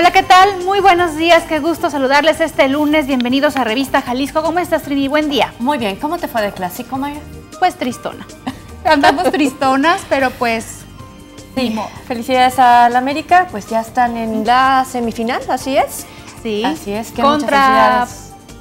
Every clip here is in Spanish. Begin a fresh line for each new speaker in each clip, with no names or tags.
Hola, ¿qué tal? Muy buenos días, qué gusto saludarles este lunes. Bienvenidos a Revista Jalisco. ¿Cómo estás, Trini? Buen día.
Muy bien, ¿cómo te fue de clásico, Maya?
Pues tristona. Andamos tristonas, pero pues...
Sí, felicidades a la América, pues ya están en la semifinal, así es.
Sí.
Así es, que
Contra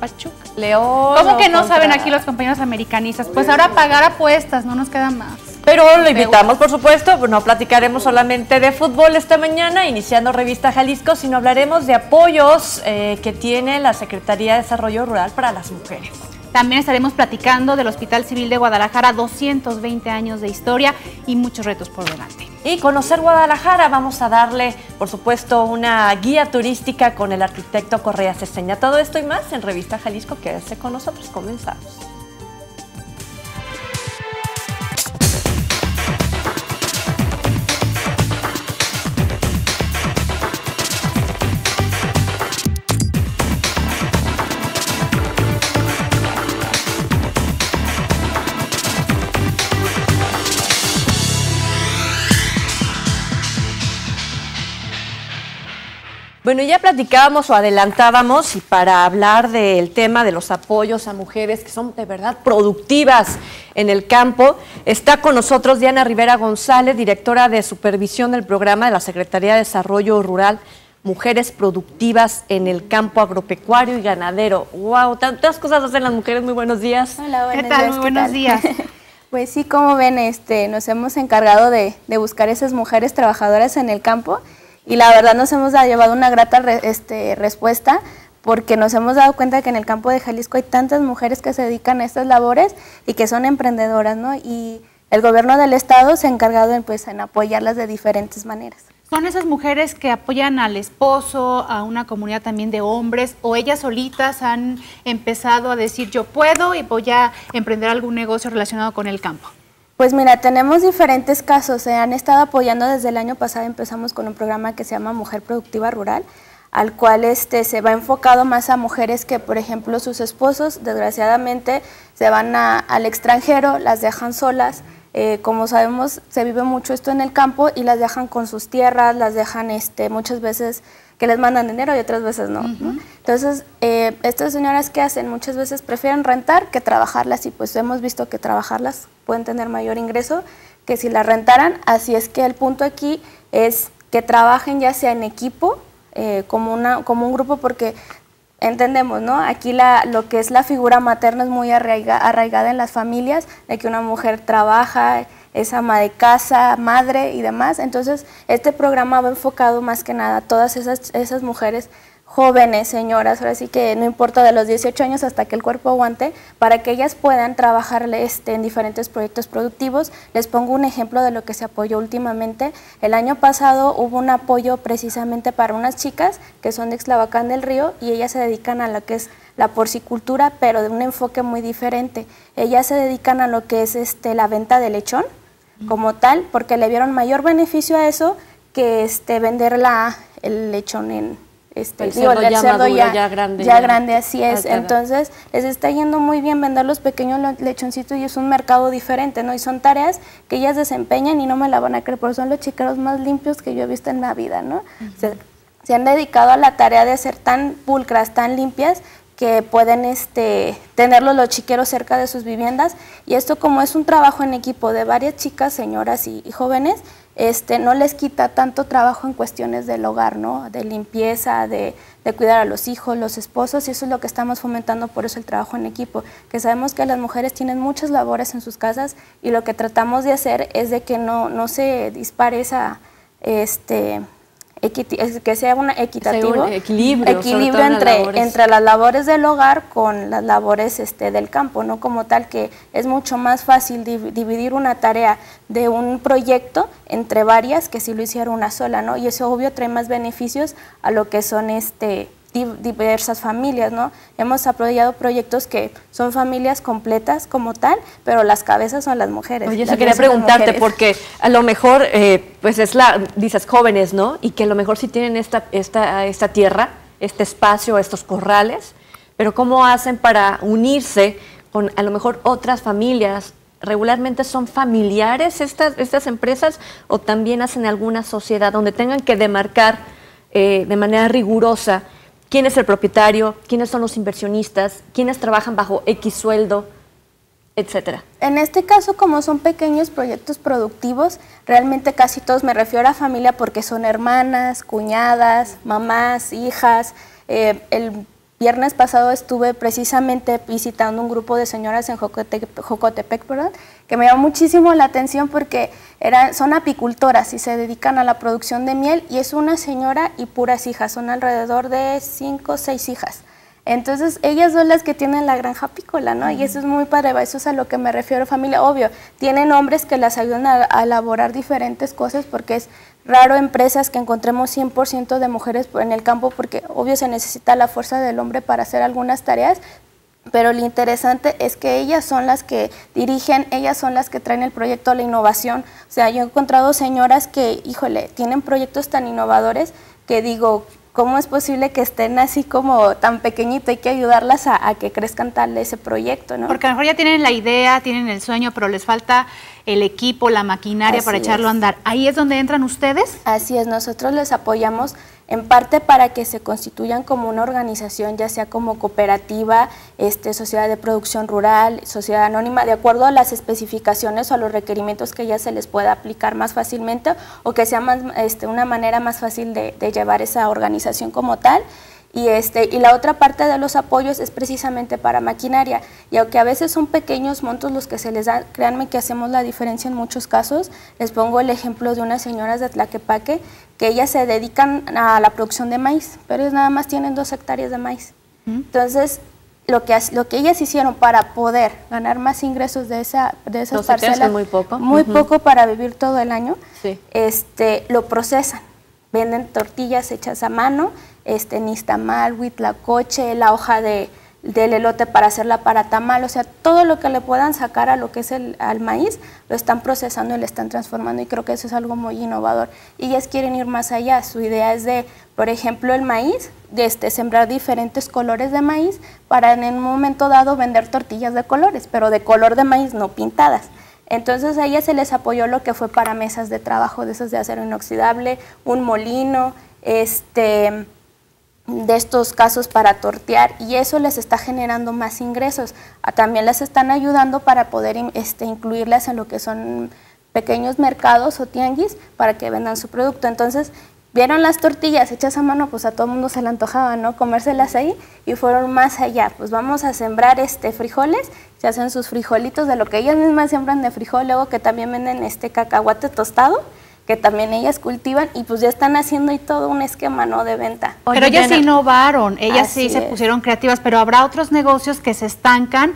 Pachuca.
León.
¿Cómo que no
contra-
saben aquí los compañeros americanistas? Pues ahora pagar apuestas, no nos queda más.
Pero lo invitamos, por supuesto, no platicaremos solamente de fútbol esta mañana, iniciando Revista Jalisco, sino hablaremos de apoyos eh, que tiene la Secretaría de Desarrollo Rural para las mujeres.
También estaremos platicando del Hospital Civil de Guadalajara, 220 años de historia y muchos retos por delante.
Y conocer Guadalajara, vamos a darle, por supuesto, una guía turística con el arquitecto Correa Ceseña. Todo esto y más en Revista Jalisco, quédese con nosotros, comenzamos. Bueno, ya platicábamos o adelantábamos y para hablar del tema de los apoyos a mujeres que son de verdad productivas en el campo, está con nosotros Diana Rivera González, directora de supervisión del programa de la Secretaría de Desarrollo Rural, Mujeres Productivas en el Campo Agropecuario y Ganadero. ¡Wow! Tantas cosas hacen las mujeres. Muy buenos días.
Hola,
¿Qué
buenos
tal?
días.
Muy buenos
tal?
días.
pues sí, como ven, este, nos hemos encargado de, de buscar esas mujeres trabajadoras en el campo y la verdad nos hemos llevado una grata re- este, respuesta porque nos hemos dado cuenta que en el campo de Jalisco hay tantas mujeres que se dedican a estas labores y que son emprendedoras, ¿no? Y el gobierno del estado se ha encargado en, pues, en apoyarlas de diferentes maneras.
Son esas mujeres que apoyan al esposo, a una comunidad también de hombres, o ellas solitas han empezado a decir yo puedo y voy a emprender algún negocio relacionado con el campo.
Pues mira, tenemos diferentes casos. Se han estado apoyando desde el año pasado. Empezamos con un programa que se llama Mujer Productiva Rural, al cual este, se va enfocado más a mujeres que, por ejemplo, sus esposos, desgraciadamente, se van a- al extranjero, las dejan solas. Eh, como sabemos, se vive mucho esto en el campo y las dejan con sus tierras, las dejan este, muchas veces que les mandan dinero y otras veces no. ¿no? Entonces, eh, estas señoras que hacen muchas veces prefieren rentar que trabajarlas y pues hemos visto que trabajarlas pueden tener mayor ingreso que si las rentaran. Así es que el punto aquí es que trabajen ya sea en equipo, eh, como, una, como un grupo, porque entendemos, ¿no? Aquí la, lo que es la figura materna es muy arraiga- arraigada en las familias, de que una mujer trabaja, es ama de casa, madre y demás. Entonces, este programa va enfocado más que nada a todas esas, esas mujeres jóvenes, señoras, ahora sí que no importa de los 18 años hasta que el cuerpo aguante, para que ellas puedan trabajar este, en diferentes proyectos productivos. Les pongo un ejemplo de lo que se apoyó últimamente. El año pasado hubo un apoyo precisamente para unas chicas que son de Ixlavacán del Río y ellas se dedican a lo que es la porcicultura, pero de un enfoque muy diferente. Ellas se dedican a lo que es este, la venta de lechón como tal, porque le vieron mayor beneficio a eso que este, vender la, el lechón en... Este,
El cerdo ya maduro, ya grande,
ya
ya
grande, así es. Entonces, les está yendo muy bien vender los pequeños lechoncitos y es un mercado diferente, ¿no? Y son tareas que ellas desempeñan y no me la van a creer, pero son los chiqueros más limpios que yo he visto en la vida, ¿no? se, se han dedicado a la tarea de ser tan pulcras, tan limpias, que pueden este, tenerlos los chiqueros cerca de sus viviendas. Y esto como es un trabajo en equipo de varias chicas, señoras y, y jóvenes, este, no les quita tanto trabajo en cuestiones del hogar, ¿no? De limpieza, de, de cuidar a los hijos, los esposos, y eso es lo que estamos fomentando, por eso el trabajo en equipo, que sabemos que las mujeres tienen muchas labores en sus casas y lo que tratamos de hacer es de que no, no se dispare esa, este, que sea una equitativo,
un equilibrio,
equilibrio
todo en las
entre, entre las labores del hogar con las labores este, del campo, ¿no? Como tal que es mucho más fácil div- dividir una tarea de un proyecto entre varias que si lo hiciera una sola, ¿no? Y eso obvio trae más beneficios a lo que son este diversas familias, ¿no? Hemos apoyado proyectos que son familias completas como tal, pero las cabezas son las mujeres.
Oye, eso quería preguntarte, porque a lo mejor, eh, pues es la, dices jóvenes, ¿no? Y que a lo mejor sí tienen esta, esta, esta tierra, este espacio, estos corrales, pero ¿cómo hacen para unirse con a lo mejor otras familias? ¿Regularmente son familiares estas, estas empresas o también hacen alguna sociedad donde tengan que demarcar eh, de manera rigurosa quién es el propietario, quiénes son los inversionistas, quiénes trabajan bajo X sueldo, etcétera.
En este caso, como son pequeños proyectos productivos, realmente casi todos me refiero a familia porque son hermanas, cuñadas, mamás, hijas. Eh, el viernes pasado estuve precisamente visitando un grupo de señoras en Jocotepec, que me llamó muchísimo la atención porque eran, son apicultoras y se dedican a la producción de miel y es una señora y puras hijas, son alrededor de cinco o seis hijas. Entonces, ellas son las que tienen la granja apícola, ¿no? Y eso es muy padre, eso es a lo que me refiero, familia. Obvio, tienen hombres que las ayudan a, a elaborar diferentes cosas porque es raro empresas que encontremos 100% de mujeres en el campo porque obvio se necesita la fuerza del hombre para hacer algunas tareas, pero lo interesante es que ellas son las que dirigen, ellas son las que traen el proyecto a la innovación. O sea, yo he encontrado señoras que, híjole, tienen proyectos tan innovadores que digo, ¿cómo es posible que estén así como tan pequeñito? Hay que ayudarlas a, que crezcan tal ese proyecto, ¿no?
Porque a lo mejor ya tienen la idea, tienen el sueño, pero les falta el equipo, la maquinaria para echarlo a andar. ¿Ahí es donde entran ustedes?
Así es, nosotros les apoyamos en parte para que se constituyan como una organización, ya sea como cooperativa, este, sociedad de producción rural, sociedad anónima, de acuerdo a las especificaciones o a los requerimientos que ya se les pueda aplicar más fácilmente o que sea más, este, una manera más fácil de, de llevar esa organización como tal. Y, este, y la otra parte de los apoyos es precisamente para maquinaria. Y aunque a veces son pequeños montos los que se les dan, créanme que hacemos la diferencia en muchos casos. Les pongo el ejemplo de unas señoras de Tlaquepaque que ellas se dedican a la producción de maíz, pero ellas nada más tienen dos hectáreas de maíz. Entonces, lo que, lo que ellas hicieron para poder ganar más ingresos de, esa, de esas parcelas,
muy poco,
muy poco para vivir todo el año, este, lo procesan. Venden tortillas hechas a mano este, nistamal, huitlacoche, la hoja de, del elote para hacerla para tamal, o sea, todo lo que le puedan sacar a lo que es el al maíz, lo están procesando y lo están transformando y creo que eso es algo muy innovador. Y ellas quieren ir más allá, su idea es de, por ejemplo, el maíz, de este, sembrar diferentes colores de maíz para en un momento dado vender tortillas de colores, pero de color de maíz, no pintadas. Entonces a ellas se les apoyó lo que fue para mesas de trabajo de esas de acero inoxidable, un molino, este de estos casos para tortear y eso les está generando más ingresos. Ah, también les están ayudando para poder este, incluirlas en lo que son pequeños mercados o tianguis para que vendan su producto. Entonces, vieron las tortillas hechas a mano, pues a todo mundo se le antojaba, ¿no? Comérselas ahí y fueron más allá. Pues vamos a sembrar este frijoles, se hacen sus frijolitos de lo que ellas mismas siembran de frijol, luego que también venden este cacahuate tostado que también ellas cultivan y pues ya están haciendo y todo un esquema no de venta.
pero ellas se innovaron, ellas sí se pusieron creativas, pero habrá otros negocios que se estancan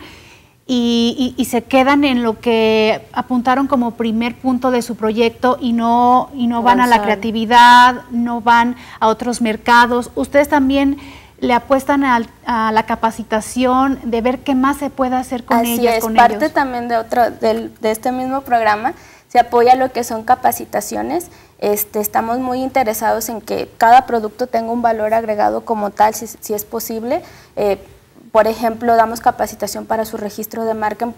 y, se quedan en lo que apuntaron como primer punto de su proyecto y no, y no van a la creatividad, no van a otros mercados. Ustedes también le apuestan a, la capacitación, de ver qué más se puede hacer con
Así
ellas,
es, parte también de otro, de este mismo programa se apoya lo que son capacitaciones. Este, estamos muy interesados en que cada producto tenga un valor agregado como tal, si, es posible. Eh, por ejemplo, damos capacitación para su registro de marca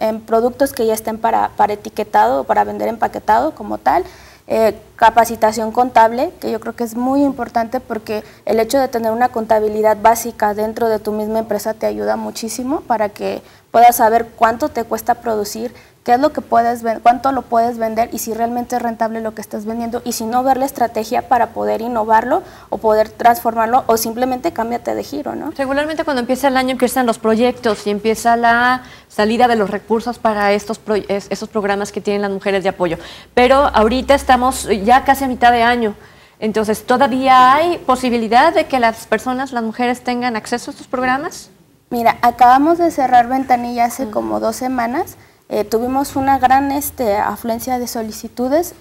en, productos que ya estén para, para etiquetado o para vender empaquetado como tal. Eh, capacitación contable, que yo creo que es muy importante porque el hecho de tener una contabilidad básica dentro de tu misma empresa te ayuda muchísimo para que puedas saber cuánto te cuesta producir, qué es lo que puedes cuánto lo puedes vender y si realmente es rentable lo que estás vendiendo y si no ver la estrategia para poder innovarlo o poder transformarlo o simplemente cámbiate de giro, ¿no?
Regularmente cuando empieza el año empiezan los proyectos y empieza la salida de los recursos para estos, estos programas que tienen las mujeres de apoyo. Pero ahorita estamos ya casi a mitad de año. Entonces, ¿todavía hay posibilidad de que las personas, las mujeres, tengan acceso a estos programas?
Mira, acabamos de cerrar ventanilla hace como dos semanas. Eh, tuvimos una gran este, afluencia de solicitudes,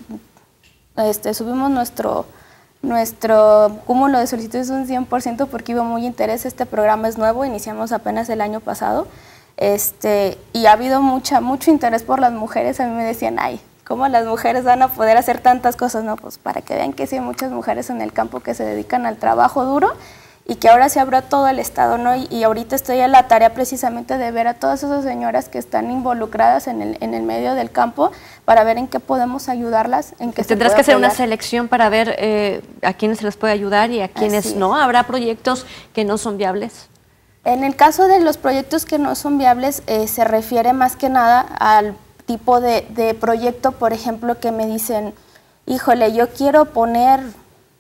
este, subimos nuestro, nuestro cúmulo de solicitudes un 100% porque hubo muy interés, este programa es nuevo, iniciamos apenas el año pasado, este, y ha habido mucha, mucho interés por las mujeres, a mí me decían, ay, ¿cómo las mujeres van a poder hacer tantas cosas? No, pues para que vean que sí hay muchas mujeres en el campo que se dedican al trabajo duro y que ahora se abrió todo el Estado, ¿no? Y, ahorita estoy en la tarea precisamente de ver a todas esas señoras que están involucradas en el, en el medio del campo para ver en qué podemos ayudarlas. En qué
Tendrás que hacer una selección para ver eh, a quiénes se les puede ayudar y a quiénes no. ¿Habrá proyectos que no son viables?
En el caso de los proyectos que no son viables, eh, se refiere más que nada al tipo de, de proyecto, por ejemplo, que me dicen, híjole, yo quiero poner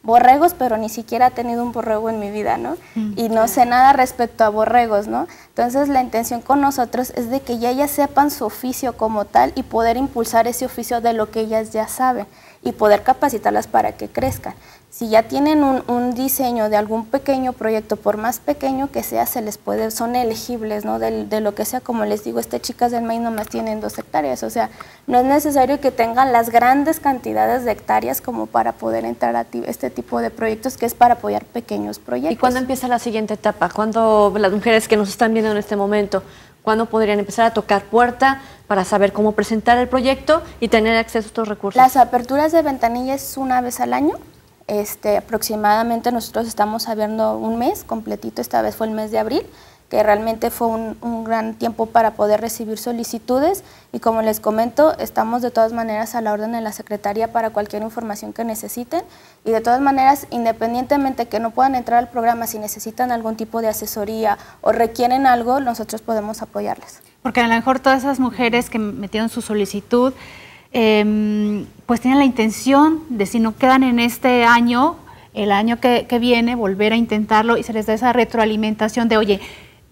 borregos, pero ni siquiera he tenido un borrego en mi vida, ¿no? Mm, y no sé nada respecto a borregos, ¿no? Entonces la intención con nosotros es de que ya ellas sepan su oficio como tal y poder impulsar ese oficio de lo que ellas ya saben y poder capacitarlas para que crezcan si ya tienen un, diseño de algún pequeño proyecto, por más pequeño que sea, se les puede, son elegibles, ¿no? De, lo que sea, como les digo, este chicas del maíz nomás tienen dos hectáreas, o sea, no es necesario que tengan las grandes cantidades de hectáreas como para poder entrar a este tipo de proyectos, que es para apoyar pequeños proyectos.
¿Y cuándo empieza la siguiente etapa? ¿Cuándo las mujeres que nos están viendo en este momento, cuándo podrían empezar a tocar puerta para saber cómo presentar el proyecto y tener acceso a estos recursos?
Las aperturas de ventanilla es una vez al año. Este, aproximadamente nosotros estamos abriendo un mes completito, esta vez fue el mes de abril, que realmente fue un, gran tiempo para poder recibir solicitudes y como les comento, estamos de todas maneras a la orden de la Secretaría para cualquier información que necesiten y de todas maneras, independientemente que no puedan entrar al programa, si necesitan algún tipo de asesoría o requieren algo, nosotros podemos apoyarles.
Porque a lo mejor todas esas mujeres que metieron su solicitud, Em, pues tienen la intención de si no quedan en este año, el año que, viene, volver a intentarlo y se les da esa retroalimentación de, oye,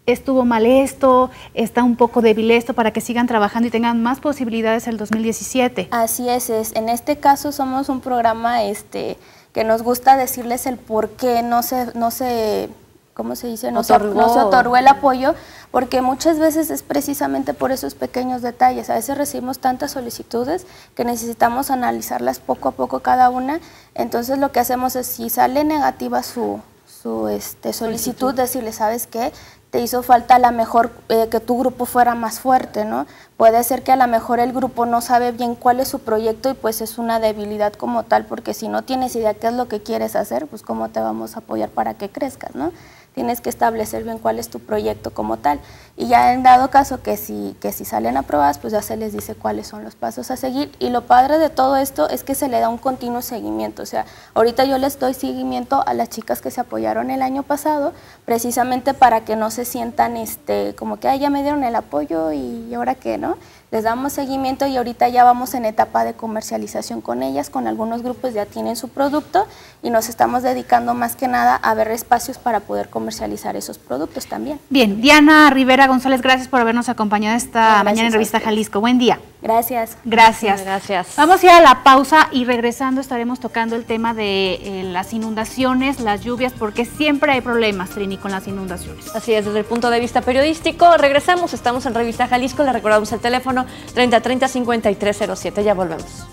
estuvo mal esto, está un poco débil esto, para que sigan trabajando y tengan más posibilidades el 2017.
Así es, es. en este caso somos un programa este, que nos gusta decirles el por qué no se, no se ¿cómo se dice? Nos, otorgó. el apoyo, porque muchas veces es precisamente por esos pequeños detalles. A veces recibimos tantas solicitudes que necesitamos analizarlas poco a poco cada una. Entonces lo que hacemos es, si sale negativa su, su este, solicitud, decirle, ¿sabes qué? Te hizo falta a lo mejor eh, que tu grupo fuera más fuerte, ¿no? Puede ser que a lo mejor el grupo no sabe bien cuál es su proyecto y pues es una debilidad como tal, porque si no tienes idea qué es lo que quieres hacer, pues cómo te vamos a apoyar para que crezcas, ¿no? Tienes que establecer bien cuál es tu proyecto como tal. Y ya en dado caso que si, que si salen aprobadas, pues ya se les dice cuáles son los pasos a seguir. Y lo padre de todo esto es que se le da un continuo seguimiento. O sea, ahorita yo les doy seguimiento a las chicas que se apoyaron el año pasado, precisamente para que no se sientan este, como que ya me dieron el apoyo y ahora qué, ¿no? Les damos seguimiento y ahorita ya vamos en etapa de comercialización con ellas, con algunos grupos ya tienen su producto y nos estamos dedicando más que nada a ver espacios para poder comercializar esos productos también.
Bien, Diana Rivera González, gracias por habernos acompañado esta mañana en Revista Jalisco. Buen día.
Gracias.
Gracias.
Gracias.
Vamos a ir a la pausa y regresando estaremos tocando el tema de eh, las inundaciones, las lluvias, porque siempre hay problemas, Trini, con las inundaciones.
Así es, desde el punto de vista periodístico. Regresamos, estamos en Revista Jalisco, le recordamos el teléfono 3030 5307. Ya volvemos.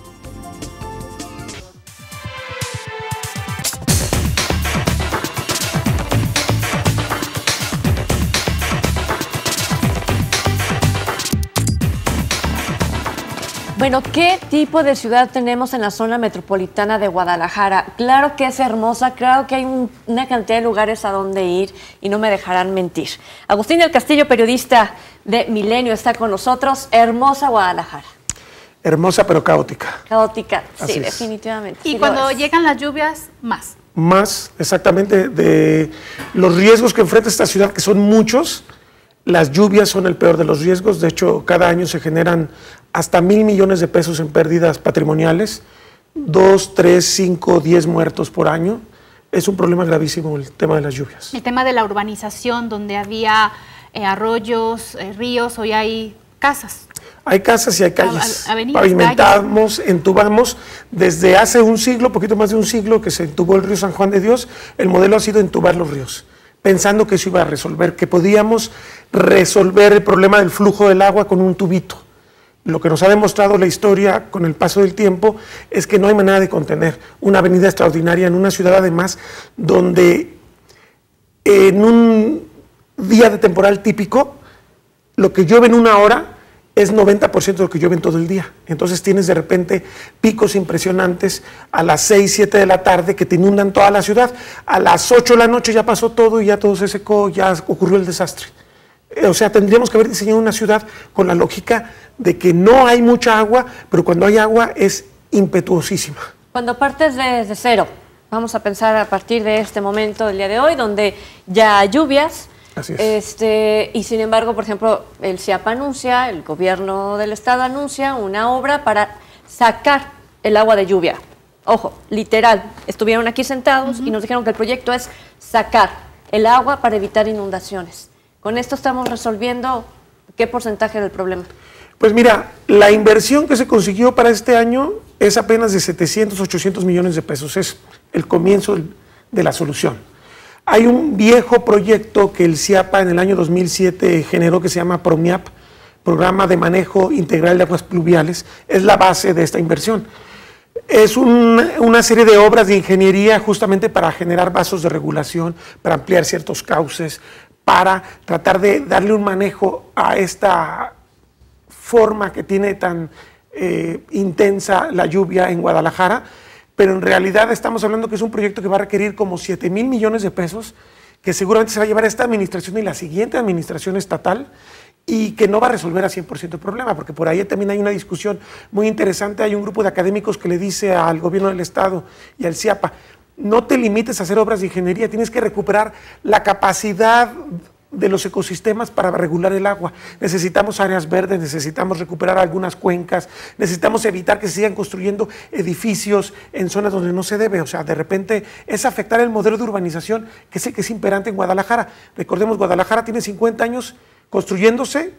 Bueno, ¿qué tipo de ciudad tenemos en la zona metropolitana de Guadalajara? Claro que es hermosa, claro que hay una cantidad de lugares a donde ir y no me dejarán mentir. Agustín del Castillo, periodista de Milenio, está con nosotros. Hermosa Guadalajara.
Hermosa pero caótica.
Caótica, sí, definitivamente.
Y cuando llegan las lluvias, más.
Más, exactamente, de los riesgos que enfrenta esta ciudad, que son muchos. Las lluvias son el peor de los riesgos. De hecho, cada año se generan hasta mil millones de pesos en pérdidas patrimoniales, dos, tres, cinco, diez muertos por año. Es un problema gravísimo el tema de las lluvias.
El tema de la urbanización, donde había eh, arroyos, eh, ríos, hoy hay casas.
Hay casas y hay calles. Pavimentamos, entubamos. Desde hace un siglo, poquito más de un siglo, que se entubó el río San Juan de Dios, el modelo ha sido entubar los ríos, pensando que eso iba a resolver, que podíamos resolver el problema del flujo del agua con un tubito. Lo que nos ha demostrado la historia con el paso del tiempo es que no hay manera de contener una avenida extraordinaria en una ciudad además donde en un día de temporal típico lo que llueve en una hora es 90% de lo que llueve en todo el día. Entonces tienes de repente picos impresionantes a las 6, 7 de la tarde que te inundan toda la ciudad. A las 8 de la noche ya pasó todo y ya todo se secó, ya ocurrió el desastre. Eh, o sea, tendríamos que haber diseñado una ciudad con la lógica de que no hay mucha agua, pero cuando hay agua es impetuosísima.
Cuando partes desde cero, vamos a pensar a partir de este momento del día de hoy, donde ya hay lluvias, este, y sin embargo, por ejemplo, el CIAP anuncia, el gobierno del estado anuncia una obra para sacar el agua de lluvia. Ojo, literal, estuvieron aquí sentados y nos dijeron que el proyecto es sacar el agua para evitar inundaciones. Con esto estamos resolviendo qué porcentaje del problema.
Pues mira, la inversión que se consiguió para este año es apenas de 700, 800 millones de pesos. Es el comienzo de la solución. Hay un viejo proyecto que el CIAPA en el año 2007 generó que se llama PROMIAP, Programa de Manejo Integral de Aguas Pluviales, es la base de esta inversión. Es una serie de obras de ingeniería justamente para generar vasos de regulación, para ampliar ciertos cauces, para tratar de darle un manejo a esta forma que tiene tan eh, intensa la lluvia en Guadalajara pero en realidad estamos hablando que es un proyecto que va a requerir como 7 mil millones de pesos, que seguramente se va a llevar esta administración y la siguiente administración estatal y que no va a resolver a 100% el problema, porque por ahí también hay una discusión muy interesante, hay un grupo de académicos que le dice al gobierno del Estado y al CIAPA, no te limites a hacer obras de ingeniería, tienes que recuperar la capacidad de los ecosistemas para regular el agua. Necesitamos áreas verdes, necesitamos recuperar algunas cuencas, necesitamos evitar que se sigan construyendo edificios en zonas donde no se debe. O sea, de repente es afectar el modelo de urbanización que es que es imperante en Guadalajara. Recordemos, Guadalajara tiene 50 años construyéndose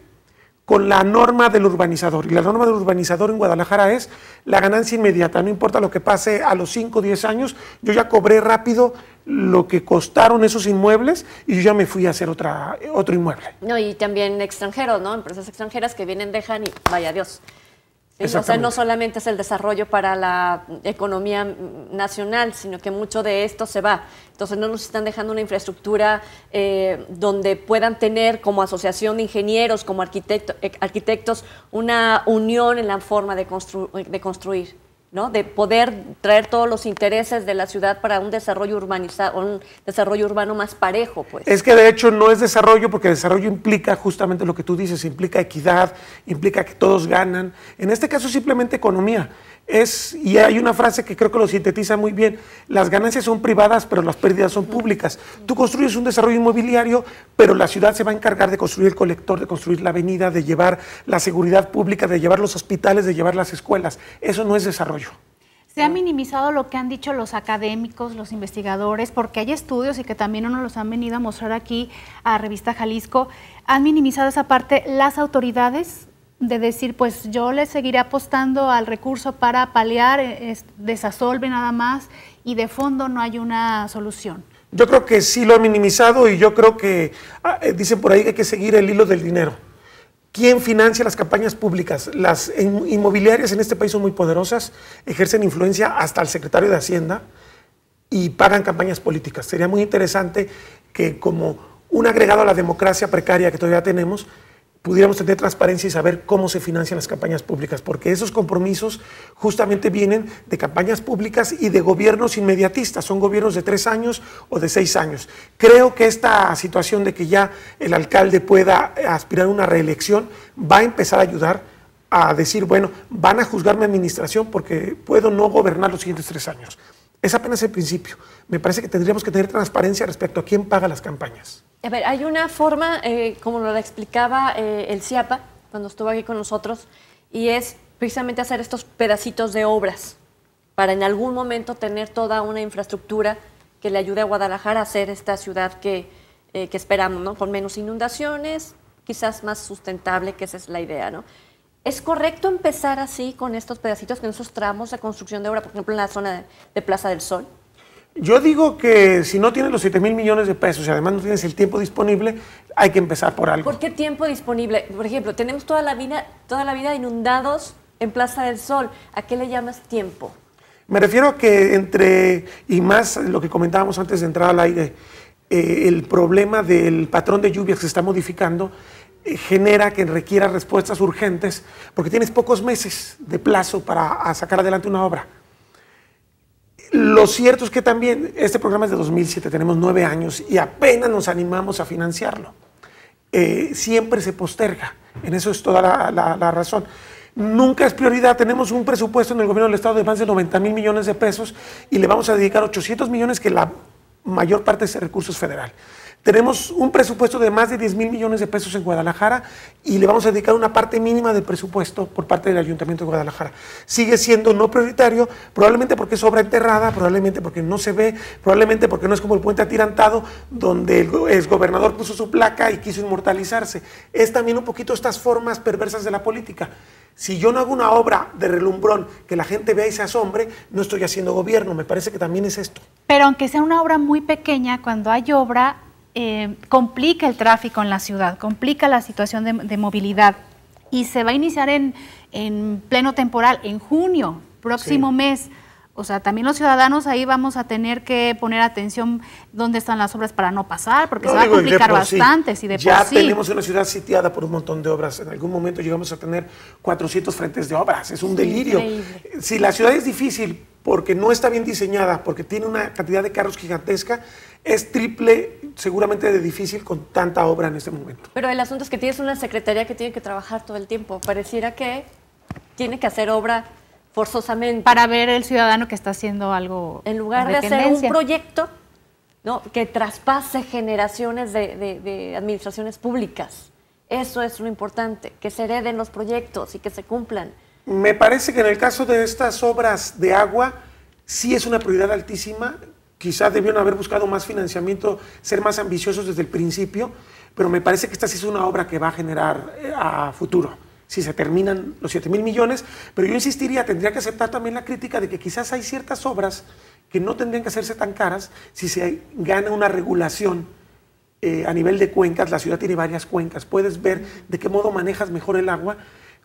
con la norma del urbanizador. Y la norma del urbanizador en Guadalajara es la ganancia inmediata, no importa lo que pase a los 5 o 10 años, yo ya cobré rápido lo que costaron esos inmuebles y yo ya me fui a hacer otra, otro inmueble.
No, y también extranjeros, ¿no? Empresas extranjeras que vienen, dejan y vaya Dios. O sea, no solamente es el desarrollo para la economía nacional, sino que mucho de esto se va. Entonces no nos están dejando una infraestructura eh, donde puedan tener como asociación de ingenieros, como eh, arquitectos, una unión en la forma de, de construir. ¿No? de poder traer todos los intereses de la ciudad para un desarrollo urbanizado, un desarrollo urbano más parejo, pues.
Es que de hecho no es desarrollo porque desarrollo implica justamente lo que tú dices, implica equidad, implica que todos ganan. En este caso simplemente economía. Es, y hay una frase que creo que lo sintetiza muy bien, las ganancias son privadas, pero las pérdidas son públicas. Tú construyes un desarrollo inmobiliario, pero la ciudad se va a encargar de construir el colector, de construir la avenida, de llevar la seguridad pública, de llevar los hospitales, de llevar las escuelas. Eso no es desarrollo.
Se ha minimizado lo que han dicho los académicos, los investigadores, porque hay estudios y que también nos los han venido a mostrar aquí a Revista Jalisco. Han minimizado esa parte las autoridades de decir, pues yo le seguiré apostando al recurso para paliar, eh, desasolve nada más y de fondo no hay una solución.
Yo creo que sí lo ha minimizado y yo creo que ah, eh, dicen por ahí que hay que seguir el hilo del dinero. ¿Quién financia las campañas públicas? Las inmobiliarias en este país son muy poderosas, ejercen influencia hasta el secretario de Hacienda y pagan campañas políticas. Sería muy interesante que como un agregado a la democracia precaria que todavía tenemos, pudiéramos tener transparencia y saber cómo se financian las campañas públicas, porque esos compromisos justamente vienen de campañas públicas y de gobiernos inmediatistas, son gobiernos de tres años o de seis años. Creo que esta situación de que ya el alcalde pueda aspirar a una reelección va a empezar a ayudar a decir, bueno, van a juzgar mi administración porque puedo no gobernar los siguientes tres años. Es apenas el principio. Me parece que tendríamos que tener transparencia respecto a quién paga las campañas.
A ver, hay una forma, eh, como lo explicaba eh, el CIAPA cuando estuvo aquí con nosotros, y es precisamente hacer estos pedacitos de obras para en algún momento tener toda una infraestructura que le ayude a Guadalajara a ser esta ciudad que, eh, que esperamos, ¿no? Con menos inundaciones, quizás más sustentable, que esa es la idea, ¿no? ¿Es correcto empezar así con estos pedacitos, con esos tramos de construcción de obra, por ejemplo, en la zona de Plaza del Sol?
Yo digo que si no tienes los 7 mil millones de pesos y además no tienes el tiempo disponible, hay que empezar por algo.
¿Por qué tiempo disponible? Por ejemplo, tenemos toda la vida, toda la vida inundados en Plaza del Sol. ¿A qué le llamas tiempo?
Me refiero a que entre, y más lo que comentábamos antes de entrar al aire, eh, el problema del patrón de lluvias que se está modificando, eh, genera que requiera respuestas urgentes porque tienes pocos meses de plazo para sacar adelante una obra. Lo cierto es que también este programa es de 2007, tenemos nueve años y apenas nos animamos a financiarlo. Eh, siempre se posterga, en eso es toda la, razón. Nunca es prioridad. Tenemos un presupuesto en el gobierno del Estado de más de 90 mil millones de pesos y le vamos a dedicar 800 millones, que la mayor parte de ese recurso es federal. Tenemos un presupuesto de más de 10 mil millones de pesos en Guadalajara y le vamos a dedicar una parte mínima del presupuesto por parte del Ayuntamiento de Guadalajara. Sigue siendo no prioritario, probablemente porque es obra enterrada, probablemente porque no se ve, probablemente porque no es como el puente atirantado, donde el gobernador puso su placa y quiso inmortalizarse. Es también un poquito estas formas perversas de la política. Si yo no hago una obra de relumbrón que la gente vea y se asombre, no estoy haciendo gobierno. Me parece que también es esto.
Pero aunque sea una obra muy pequeña, cuando hay obra eh, complica el tráfico en la ciudad, complica la situación de, movilidad y se va a iniciar en, pleno temporal, en junio, próximo mes. O sea, también los ciudadanos ahí vamos a tener que poner atención dónde están las obras para no pasar, porque se va a complicar bastante.
Si de ya tenemos una ciudad sitiada por un montón de obras. En algún momento llegamos a tener 400 frentes de obras. Es un delirio. Si la ciudad es difícil porque no está bien diseñada, porque tiene una cantidad de carros gigantesca, es triple, seguramente de difícil con tanta obra en este momento.
Pero el asunto es que tienes una secretaría que tiene que trabajar todo el tiempo. Pareciera que tiene que hacer obra forzosamente.
Para ver el ciudadano que está haciendo algo.
En lugar de hacer un proyecto ¿no? que traspase generaciones de, administraciones públicas. Eso es lo importante, que se hereden los proyectos y que se cumplan.
Me parece que en el caso de estas obras de agua, sí es una prioridad altísima. Quizás debieron haber buscado más financiamiento, ser más ambiciosos desde el principio, pero me parece que esta sí es una obra que va a generar eh, a futuro. Si se terminan los 7 mil millones, pero yo insistiría, tendría que aceptar también la crítica de que quizás hay ciertas obras que no tendrían que hacerse tan caras si se gana una regulación eh, a nivel de cuencas, la ciudad tiene varias cuencas, puedes ver de qué modo manejas mejor el agua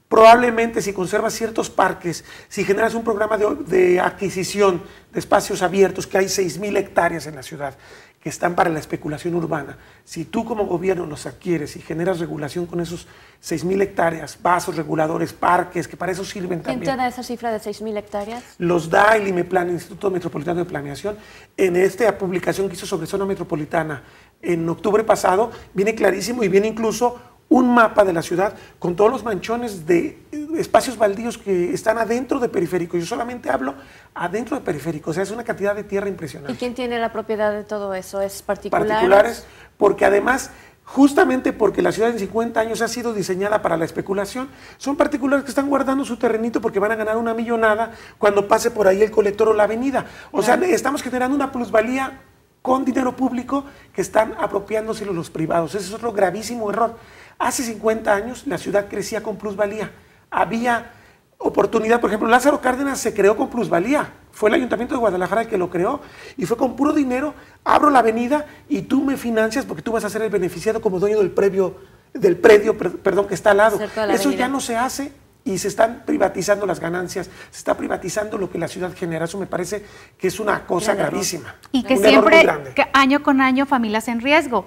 Probablemente si conservas ciertos parques, si generas un programa de, adquisición de espacios abiertos, que hay 6.000 hectáreas en la ciudad, que están para la especulación urbana, si tú como gobierno los adquieres y generas regulación con esos 6.000 hectáreas, vasos reguladores, parques, que para eso sirven también.
¿Quién te da esa cifra de 6.000 hectáreas?
Los da el IMEPLAN, el Instituto Metropolitano de Planeación. En esta publicación que hizo sobre zona metropolitana en octubre pasado, viene clarísimo y viene incluso un mapa de la ciudad con todos los manchones de espacios baldíos que están adentro de periférico. Yo solamente hablo adentro de periférico, o sea, es una cantidad de tierra impresionante.
¿Y quién tiene la propiedad de todo eso? ¿Es particulares?
Particulares, porque además, justamente porque la ciudad en 50 años ha sido diseñada para la especulación, son particulares que están guardando su terrenito porque van a ganar una millonada cuando pase por ahí el colector o la avenida. O sea, estamos generando una plusvalía con dinero público que están apropiándose los privados. Ese es otro gravísimo error. Hace 50 años la ciudad crecía con plusvalía. Había oportunidad, por ejemplo, Lázaro Cárdenas se creó con plusvalía. Fue el Ayuntamiento de Guadalajara el que lo creó y fue con puro dinero, abro la avenida y tú me financias porque tú vas a ser el beneficiado como dueño del previo del predio, perdón, que está al lado. Eso ya no se hace y se están privatizando las ganancias, se está privatizando lo que la ciudad genera. Eso me parece que es una cosa gravísima.
Y que siempre, año con año, familias en riesgo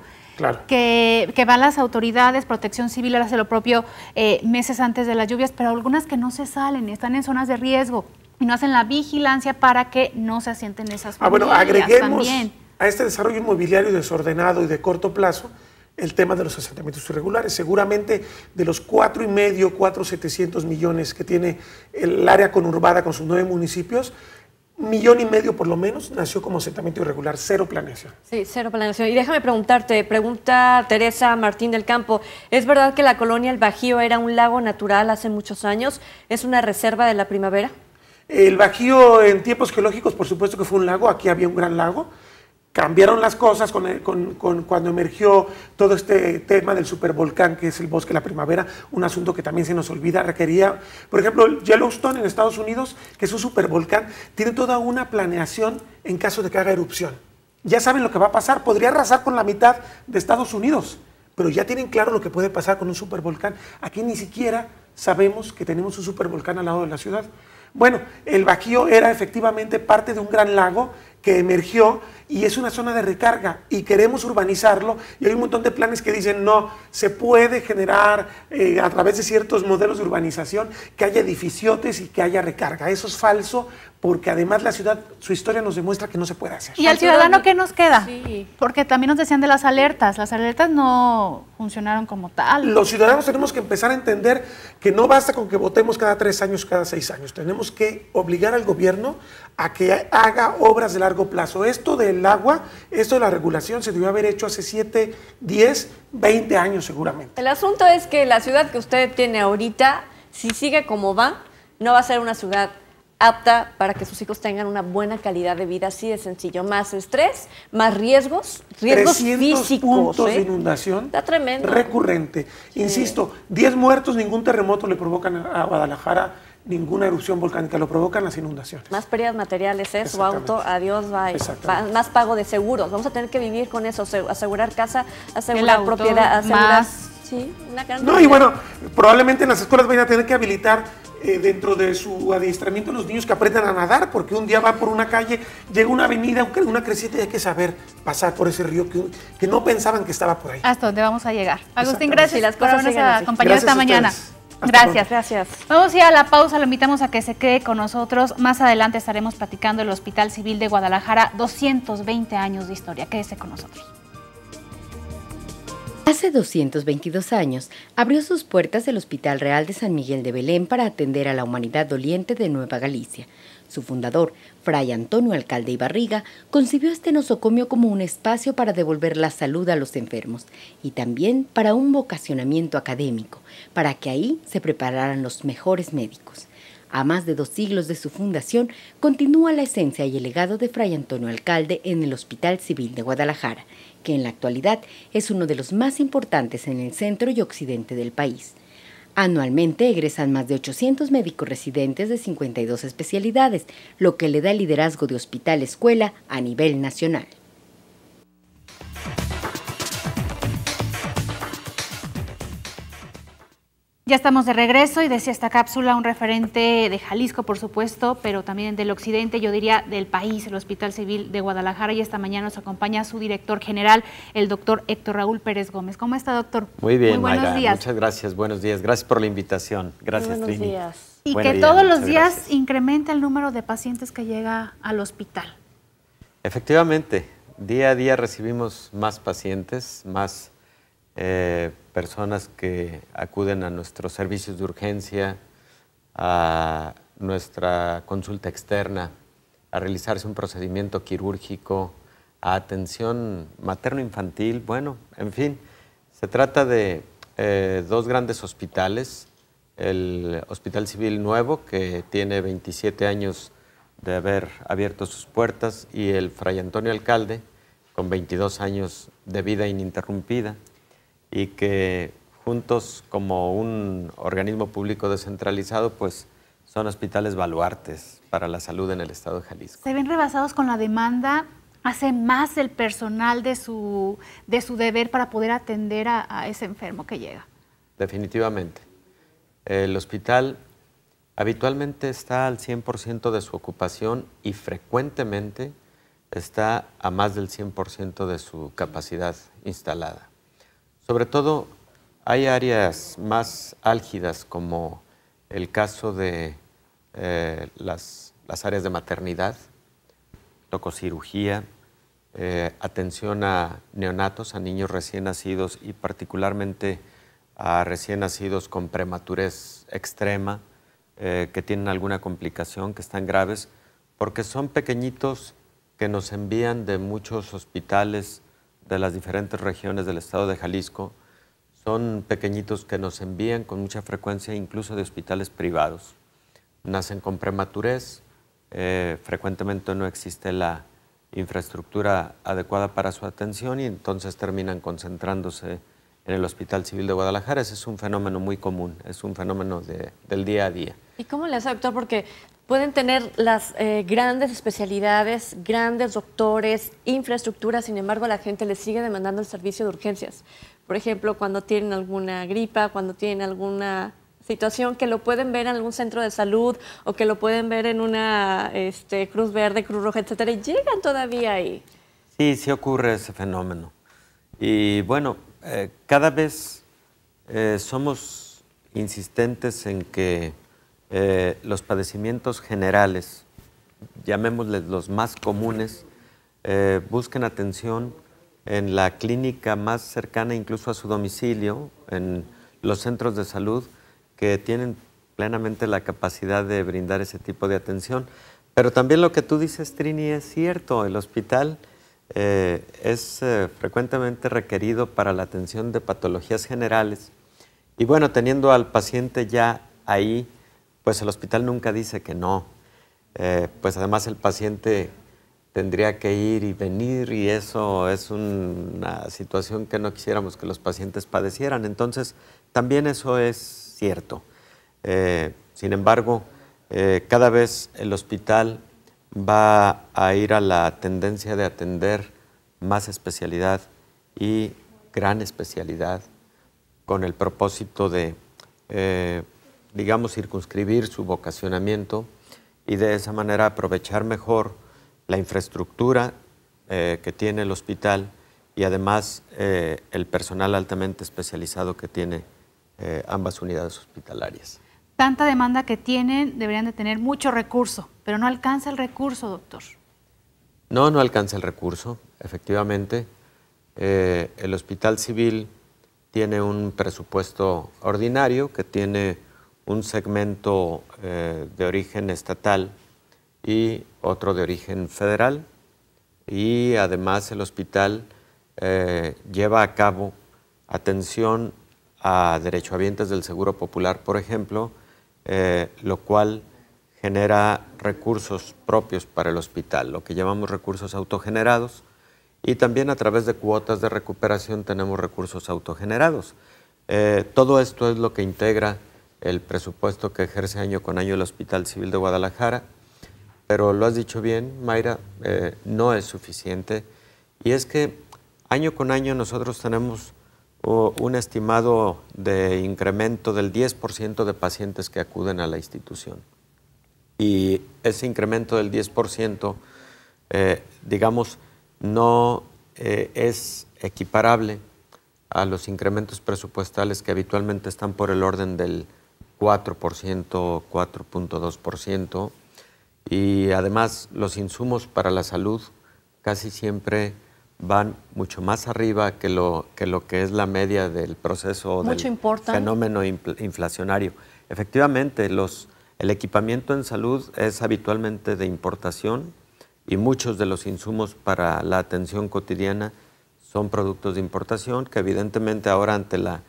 que, van las autoridades, protección civil hace lo propio eh, meses antes de las lluvias, pero algunas que no se salen están en zonas de riesgo y no hacen la vigilancia para que no se asienten esas
Ah, bueno, agreguemos a este desarrollo inmobiliario desordenado y de corto plazo el tema de los asentamientos irregulares. Seguramente de los cuatro y medio, cuatro setecientos millones que tiene el área conurbada con sus nueve municipios, millón y medio por lo menos nació como asentamiento irregular, cero planeación.
Sí, cero planeación. Y déjame preguntarte, pregunta Teresa Martín del Campo, ¿es verdad que la colonia El Bajío era un lago natural hace muchos años? ¿Es una reserva de la primavera?
El Bajío en tiempos geológicos, por supuesto que fue un lago, aquí había un gran lago cambiaron las cosas con, cuando emergió todo este tema del supervolcán, que es el bosque de la primavera, un asunto que también se nos olvida, requería, por ejemplo, Yellowstone en Estados Unidos, que es un supervolcán, tiene toda una planeación en caso de que haga erupción. Ya saben lo que va a pasar, podría arrasar con la mitad de Estados Unidos, pero ya tienen claro lo que puede pasar con un supervolcán. Aquí ni siquiera sabemos que tenemos un supervolcán al lado de la ciudad. Bueno, el Bajío era efectivamente parte de un gran lago que emergió y es una zona de recarga y queremos urbanizarlo y hay un montón de planes que dicen no, se puede generar eh, a través de ciertos modelos de urbanización que haya edificiotes y que haya recarga. Eso es falso porque además la ciudad, su historia nos demuestra que no se puede hacer.
¿Y al ciudadano qué nos queda? Porque también nos decían de las alertas, las alertas no funcionaron como tal.
Los ciudadanos tenemos que empezar a entender que no basta con que votemos cada tres años, cada seis años, tenemos que obligar al gobierno a que haga obras de largo plazo. Esto del agua, esto de la regulación se debió haber hecho hace 7, 10, 20 años seguramente.
El asunto es que la ciudad que usted tiene ahorita, si sigue como va, no va a ser una ciudad apta para que sus hijos tengan una buena calidad de vida, así de sencillo. Más estrés, más riesgos, riesgos físicos.
puntos de ¿eh? inundación.
Está tremendo.
Recurrente. Insisto, 10 muertos, ningún terremoto le provocan a Guadalajara ninguna erupción volcánica, lo provocan las inundaciones.
Más pérdidas materiales, ¿eh? su auto, adiós, bye. Más pago de seguros. Vamos a tener que vivir con eso, asegurar casa, asegurar propiedad, asegurar... Sí,
una gran no, y bueno, probablemente en las escuelas vayan a tener que habilitar eh, dentro de su adiestramiento los niños que aprendan a nadar, porque un día van por una calle, llega una avenida, una creciente y hay que saber pasar por ese río que, no pensaban que estaba por ahí.
Hasta dónde vamos a llegar. Agustín, gracias las cosas por acompañar esta mañana. Gracias.
Gracias.
Vamos a ir a la pausa, lo invitamos a que se quede con nosotros. Más adelante estaremos platicando el Hospital Civil de Guadalajara, 220 años de historia. Quédese con nosotros.
Hace 222 años abrió sus puertas el Hospital Real de San Miguel de Belén para atender a la humanidad doliente de Nueva Galicia. Su fundador, Fray Antonio Alcalde y Barriga, concibió este nosocomio como un espacio para devolver la salud a los enfermos y también para un vocacionamiento académico, para que ahí se prepararan los mejores médicos. A más de dos siglos de su fundación, continúa la esencia y el legado de Fray Antonio Alcalde en el Hospital Civil de Guadalajara que en la actualidad es uno de los más importantes en el centro y occidente del país. Anualmente egresan más de 800 médicos residentes de 52 especialidades, lo que le da liderazgo de hospital escuela a nivel nacional.
Ya estamos de regreso y decía esta cápsula un referente de Jalisco, por supuesto, pero también del occidente, yo diría del país, el Hospital Civil de Guadalajara. Y esta mañana nos acompaña su director general, el doctor Héctor Raúl Pérez Gómez. ¿Cómo está, doctor?
Muy bien, buenos días. Muchas gracias, buenos días. Gracias por la invitación. Gracias,
buenos días.
Y que todos los días incrementa el número de pacientes que llega al hospital.
Efectivamente, día a día recibimos más pacientes, más eh, personas que acuden a nuestros servicios de urgencia, a nuestra consulta externa, a realizarse un procedimiento quirúrgico, a atención materno-infantil, bueno, en fin, se trata de eh, dos grandes hospitales, el Hospital Civil Nuevo, que tiene 27 años de haber abierto sus puertas, y el Fray Antonio Alcalde, con 22 años de vida ininterrumpida y que juntos como un organismo público descentralizado, pues son hospitales baluartes para la salud en el estado de Jalisco.
¿Se ven rebasados con la demanda? ¿Hace más el personal de su, de su deber para poder atender a, ese enfermo que llega?
Definitivamente. El hospital habitualmente está al 100% de su ocupación y frecuentemente está a más del 100% de su capacidad instalada. Sobre todo hay áreas más álgidas como el caso de eh, las, áreas de maternidad, tococirugía, eh, atención a neonatos, a niños recién nacidos y particularmente a recién nacidos con prematurez extrema, eh, que tienen alguna complicación, que están graves, porque son pequeñitos que nos envían de muchos hospitales de las diferentes regiones del estado de Jalisco. Son pequeñitos que nos envían con mucha frecuencia incluso de hospitales privados. Nacen con prematurez, eh, frecuentemente no existe la infraestructura adecuada para su atención y entonces terminan concentrándose en el Hospital Civil de Guadalajara. Ese es un fenómeno muy común, es un fenómeno del día a día.
¿Y cómo le hace, doctor? Porque pueden tener las eh, grandes especialidades, grandes doctores, infraestructura, sin embargo la gente les sigue demandando el servicio de urgencias. Por ejemplo, cuando tienen alguna gripa, cuando tienen alguna situación que lo pueden ver en algún centro de salud o que lo pueden ver en una este, Cruz Verde, Cruz Roja, etcétera, y llegan todavía ahí.
Sí, sí ocurre ese fenómeno. Y bueno, eh, cada vez eh, somos insistentes en que eh, los padecimientos generales, llamémosles los más comunes, busquen atención en la clínica más cercana incluso a su domicilio, en los centros de salud que tienen plenamente la capacidad de brindar ese tipo de atención. Pero también lo que tú dices, Trini, es cierto, el hospital eh, es eh, frecuentemente requerido para la atención de patologías generales. Y bueno, teniendo al paciente ya ahí, pues el hospital nunca dice que no. Eh, pues además el paciente tendría que ir y venir y eso es una situación que no quisiéramos que los pacientes padecieran. Entonces, también eso es cierto. Eh, sin embargo, eh, cada vez el hospital va a ir a la tendencia de atender más especialidad y gran especialidad con el propósito de, digamos, circunscribir su vocacionamiento y de esa manera aprovechar mejor la infraestructura eh, que tiene el hospital y además eh, el personal altamente especializado que tiene eh, ambas unidades hospitalarias.
Tanta demanda que tienen, deberían de tener mucho recurso, pero no alcanza el recurso, doctor.
No, no alcanza el recurso, efectivamente. el hospital civil tiene un presupuesto ordinario que tiene un segmento de origen estatal y otro de origen federal. Y además el hospital eh, lleva a cabo atención a derechohabientes del Seguro Popular, por ejemplo, eh, lo cual genera recursos propios para el hospital, lo que llamamos recursos autogenerados, y también a través de cuotas de recuperación tenemos recursos autogenerados. Eh, todo esto es lo que integra el presupuesto que ejerce año con año el Hospital Civil de Guadalajara pero lo has dicho bien, Mayra, eh, no es suficiente. Y es que año con año nosotros tenemos un estimado de incremento del 10% de pacientes que acuden a la institución. Y ese incremento del 10%, eh, digamos, no eh, es equiparable a los incrementos presupuestales que habitualmente están por el orden del 4%, 4.2%, y además los insumos para la salud casi siempre van mucho más arriba que lo que, lo que es la media del proceso del fenómeno inflacionario. Efectivamente, los, el equipamiento en salud es habitualmente de importación y muchos de los insumos para la atención cotidiana son productos de importación que evidentemente ahora ante la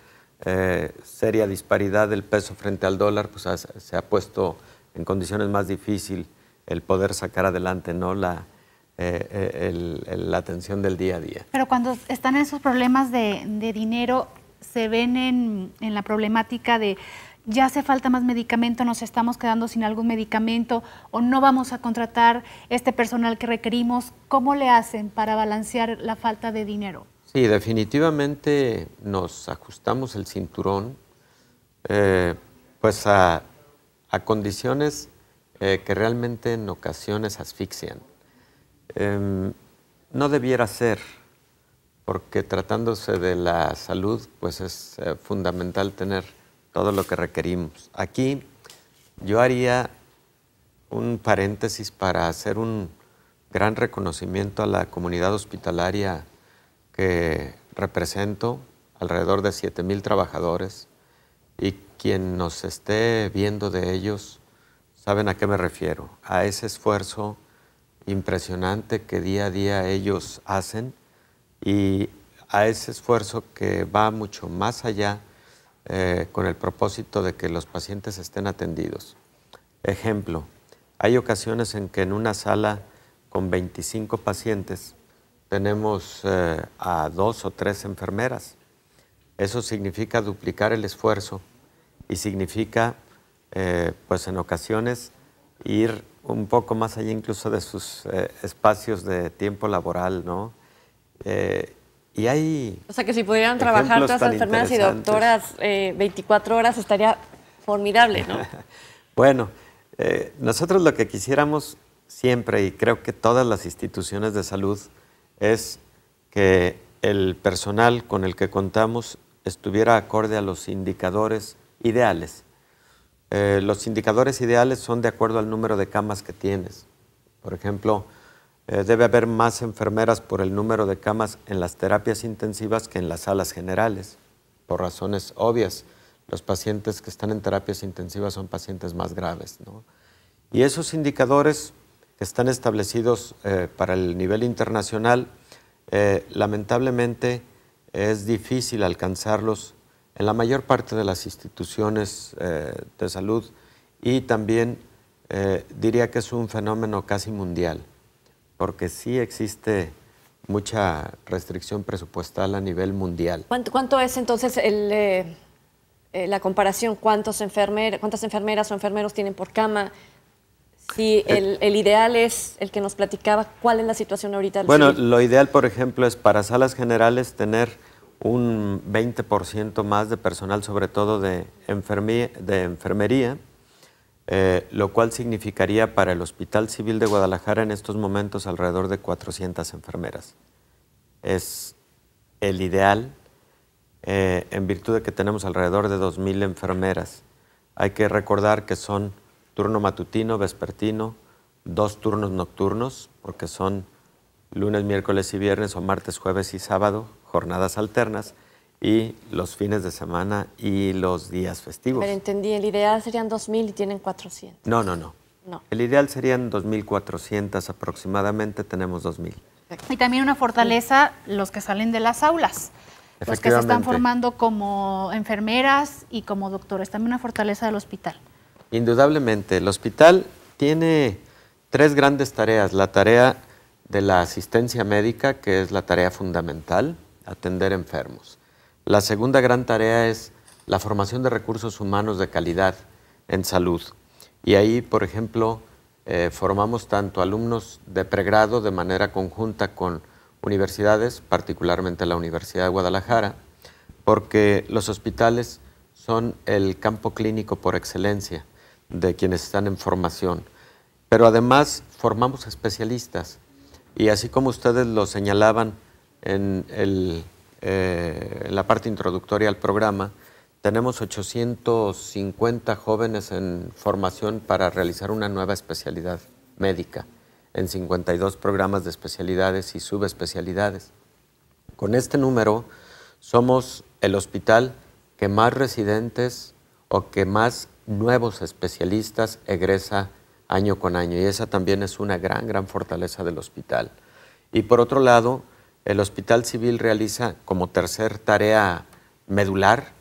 eh, seria disparidad del peso frente al dólar pues se ha puesto en condiciones más difíciles el poder sacar adelante ¿no? la, eh, eh, la atención del día a día.
Pero cuando están esos problemas de, dinero, se ven en, en, la problemática de ya hace falta más medicamento, nos estamos quedando sin algún medicamento o no vamos a contratar este personal que requerimos. ¿Cómo le hacen para balancear la falta de dinero?
Sí, definitivamente nos ajustamos el cinturón eh, pues a, condiciones eh, que realmente en ocasiones asfixian. Em, no debiera ser, porque tratándose de la salud, pues es eh, fundamental tener todo lo que requerimos. Aquí yo haría un paréntesis para hacer un gran reconocimiento a la comunidad hospitalaria represento, alrededor de 7 mil trabajadores, y quien nos esté viendo de ellos, ¿Saben a qué me refiero? A ese esfuerzo impresionante que día a día ellos hacen y a ese esfuerzo que va mucho más allá eh, con el propósito de que los pacientes estén atendidos. Ejemplo, hay ocasiones en que en una sala con 25 pacientes tenemos eh, a dos o tres enfermeras. Eso significa duplicar el esfuerzo y significa eh, pues en ocasiones ir un poco más allá incluso de sus eh, espacios de tiempo laboral, ¿no? Y hay...
O sea que si pudieran trabajar todas las enfermeras y doctoras 24 horas estaría formidable, ¿no?
bueno, nosotros lo que quisiéramos siempre, y creo que todas las instituciones de salud, es que el personal con el que contamos estuviera acorde a los indicadores ideales. Eh, los indicadores ideales son de acuerdo al número de camas que tienes. Por ejemplo, eh, debe haber más enfermeras por el número de camas en las terapias intensivas que en las salas generales, por razones obvias. Los pacientes que están en terapias intensivas son pacientes más graves. Y esos indicadores están establecidos eh, para el nivel internacional, eh, lamentablemente es difícil alcanzarlos en la mayor parte de las instituciones de salud y también diría que es un fenómeno casi mundial porque sí existe mucha restricción presupuestal a nivel mundial.
¿Cuánto, es entonces eh, eh, la comparación? ¿Cuántos ¿Cuántas enfermeras o enfermeros tienen por cama? Eh, el, ideal es el que nos platicaba, ¿cuál es la situación ahorita?
Bueno, lo ideal, por ejemplo, es para salas generales tener un 20% más de personal, sobre todo de, de enfermería, eh, lo cual significaría para el Hospital Civil de Guadalajara en estos momentos alrededor de 400 enfermeras. Es el ideal eh, en virtud de que tenemos alrededor de 2.000 enfermeras. Hay que recordar que son turno matutino, vespertino, dos turnos nocturnos, porque son lunes, miércoles y viernes o martes, jueves y sábado, jornadas alternas, y los fines de semana y los días festivos.
Pero entendí, el ideal serían 2.000 y tienen 400.
No, no, no. no. El ideal serían 2.400 aproximadamente, tenemos 2.000.
Y también una fortaleza los que salen de las aulas, los que se están formando como enfermeras y como doctores, también una fortaleza del hospital.
Indudablemente, el hospital tiene tres grandes tareas. La tarea de la asistencia médica, que es la tarea fundamental, atender enfermos. La segunda gran tarea es la formación de recursos humanos de calidad en salud. Y ahí, por ejemplo, eh, formamos tanto alumnos de pregrado de manera conjunta con universidades, particularmente la Universidad de Guadalajara, porque los hospitales son el campo clínico por excelencia de quienes están en formación. Pero además formamos especialistas y así como ustedes lo señalaban en el eh, en la parte introductoria al programa, tenemos 850 jóvenes en formación para realizar una nueva especialidad médica en 52 programas de especialidades y subespecialidades. Con este número somos el hospital que más residentes o que más nuevos especialistas egresa año con año y esa también es una gran, gran fortaleza del hospital. Y por otro lado, el Hospital Civil realiza como tercer tarea medular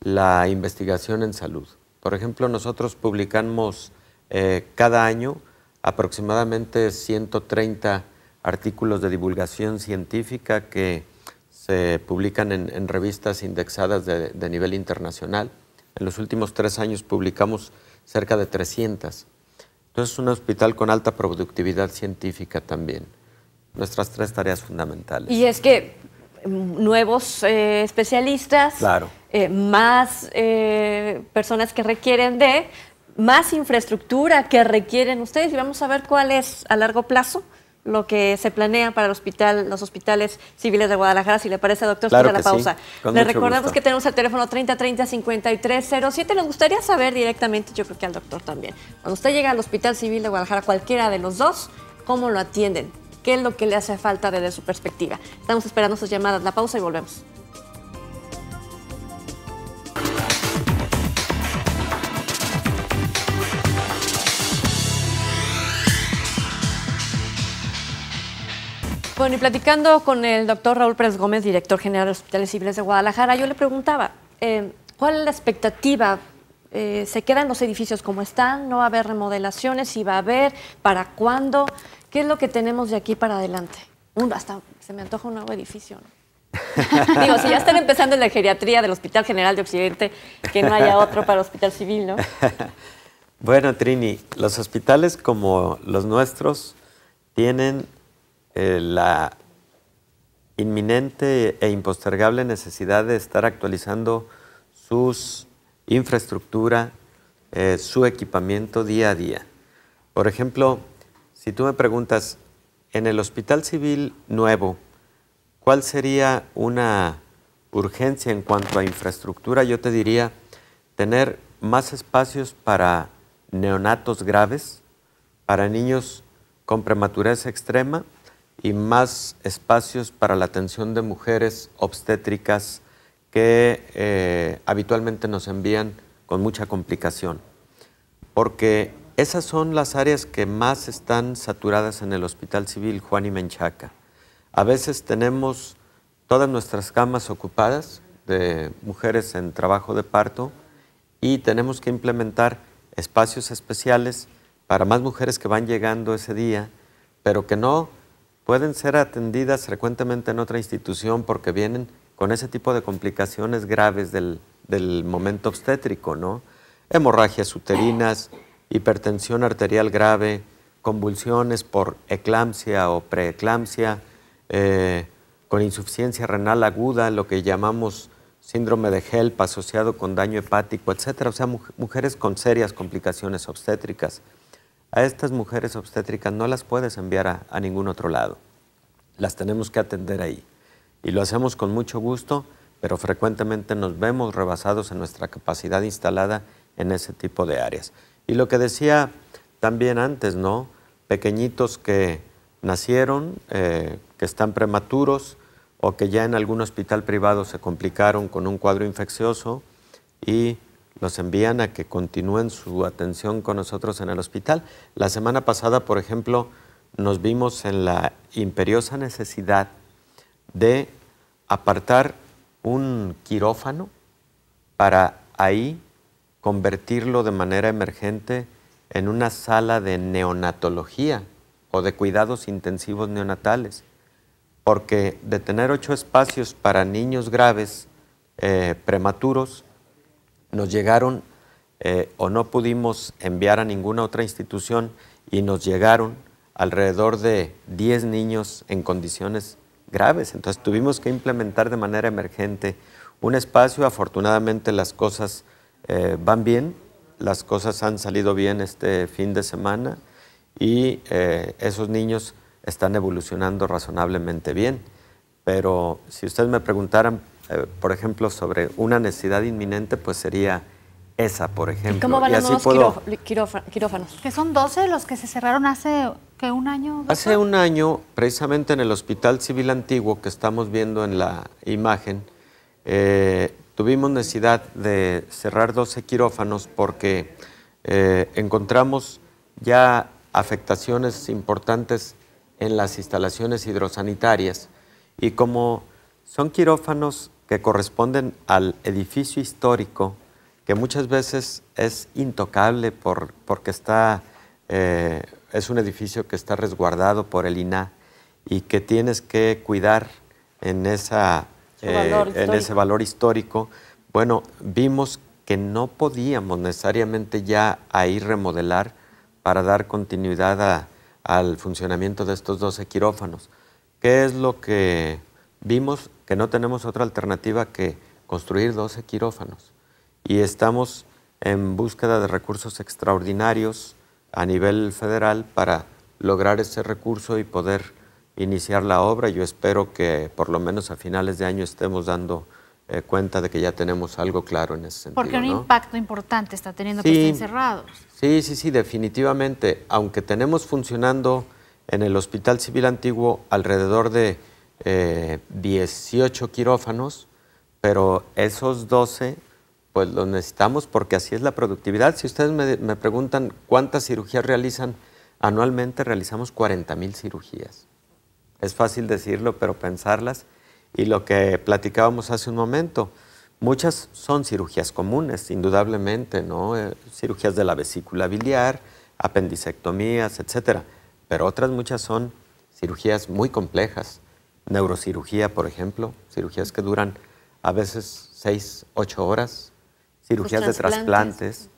la investigación en salud. Por ejemplo, nosotros publicamos eh, cada año aproximadamente 130 artículos de divulgación científica que se publican en, revistas indexadas de, de, nivel internacional. En los últimos tres años publicamos cerca de 300. Entonces es un hospital con alta productividad científica también nuestras tres tareas fundamentales.
Y es que mm, nuevos eh, especialistas,
claro.
Eh, más eh, personas que requieren de, más infraestructura que requieren ustedes y vamos a ver cuál es a largo plazo lo que se planea para el hospital, los hospitales civiles de Guadalajara, si le parece, doctor,
claro
la pausa. le recordamos que tenemos el teléfono 3030 5307. Nos gustaría saber directamente, yo creo que al doctor también, cuando usted llega al Hospital Civil de Guadalajara, cualquiera de los dos, ¿cómo lo atienden? qué es lo que le hace falta desde su perspectiva. Estamos esperando sus llamadas. La pausa y volvemos. Bueno, y platicando con el doctor Raúl Pérez Gómez, director general de Hospitales Civiles de Guadalajara, yo le preguntaba, eh, ¿cuál es la expectativa? Eh, ¿Se quedan los edificios como están? ¿No va a haber remodelaciones? ¿Si va a haber? ¿Para cuándo? ¿Qué es lo que tenemos de aquí para adelante? Un, hasta se me antoja un nuevo edificio, ¿no? Digo, si ya están empezando en la geriatría del Hospital General de Occidente, que no haya otro para el Hospital Civil, ¿no?
bueno, Trini, los hospitales como los nuestros tienen eh, la inminente e impostergable necesidad de estar actualizando sus infraestructura, eh, su equipamiento día a día. Por ejemplo, si tú me preguntas, en el Hospital Civil Nuevo, ¿cuál sería una urgencia en cuanto a infraestructura? Yo te diría tener más espacios para neonatos graves, para niños con prematurez extrema y más espacios para la atención de mujeres obstétricas que eh, habitualmente nos envían con mucha complicación. Porque esas son las áreas que más están saturadas en el Hospital Civil Juan y Menchaca. A veces tenemos todas nuestras camas ocupadas de mujeres en trabajo de parto y tenemos que implementar espacios especiales para más mujeres que van llegando ese día, pero que no pueden ser atendidas frecuentemente en otra institución porque vienen con ese tipo de complicaciones graves del, momento obstétrico, ¿no? Hemorragias uterinas, hipertensión arterial grave, convulsiones por eclampsia o preeclampsia, eh, con insuficiencia renal aguda, lo que llamamos síndrome de HELP asociado con daño hepático, etcétera. O sea, mujeres con serias complicaciones obstétricas. A estas mujeres obstétricas no las puedes enviar a, ningún otro lado. Las tenemos que atender ahí. Y lo hacemos con mucho gusto, pero frecuentemente nos vemos rebasados en nuestra capacidad instalada en ese tipo de áreas. Y lo que decía también antes, ¿no? Pequeñitos que nacieron, eh, que están prematuros o que ya en algún hospital privado se complicaron con un cuadro infeccioso y los envían a que continúen su atención con nosotros en el hospital. La semana pasada, por ejemplo, nos vimos en la imperiosa necesidad de apartar un quirófano para ahí convertirlo de manera emergente en una sala de neonatología o de cuidados intensivos neonatales, porque de tener ocho espacios para niños graves eh, prematuros, nos llegaron eh, o no pudimos enviar a ninguna otra institución y nos llegaron alrededor de 10 niños en condiciones graves. Entonces tuvimos que implementar de manera emergente un espacio. Afortunadamente las cosas eh, van bien, las cosas han salido bien este fin de semana y eh, esos niños están evolucionando razonablemente bien. Pero si ustedes me preguntaran eh, por ejemplo, sobre una necesidad inminente, pues sería esa, por ejemplo.
¿Cómo van los nuevos quirófanos?
Que son 12 los que se cerraron hace que un año.
Hace un año, precisamente en el Hospital Civil Antiguo que estamos viendo en la imagen, eh, tuvimos necesidad de cerrar 12 quirófanos porque eh, encontramos ya afectaciones importantes en las instalaciones hidrosanitarias y como son quirófanos que corresponden al edificio histórico, que muchas veces es intocable por, porque está, eh, es un edificio que está resguardado por el INA y que tienes que cuidar en, esa, eh, en ese valor histórico. Bueno, vimos que no podíamos necesariamente ya ahí remodelar para dar continuidad al funcionamiento de estos 12 quirófanos. ¿Qué es lo que vimos? Que no tenemos otra alternativa que construir 12 quirófanos. Y estamos en búsqueda de recursos extraordinarios a nivel federal para lograr ese recurso y poder iniciar la obra. Yo espero que por lo menos a finales de año estemos dando eh, cuenta de que ya tenemos algo claro en ese sentido.
Porque un impacto importante está teniendo que estén cerrados.
Sí, sí, sí, definitivamente. Aunque tenemos funcionando en el Hospital Civil Antiguo alrededor de 18 eh, quirófanos, pero esos 12 pues los necesitamos porque así es la productividad. Si ustedes me, preguntan cuántas cirugías realizan anualmente, realizamos 40 mil cirugías. Es fácil decirlo, pero pensarlas. Y lo que platicábamos hace un momento, muchas son cirugías comunes, indudablemente. Eh, cirugías de la vesícula biliar, apendicectomías, etcétera. Pero otras muchas son cirugías muy complejas, neurocirugía, por ejemplo, cirugías que duran a veces seis, ocho horas, cirugías de trasplantes,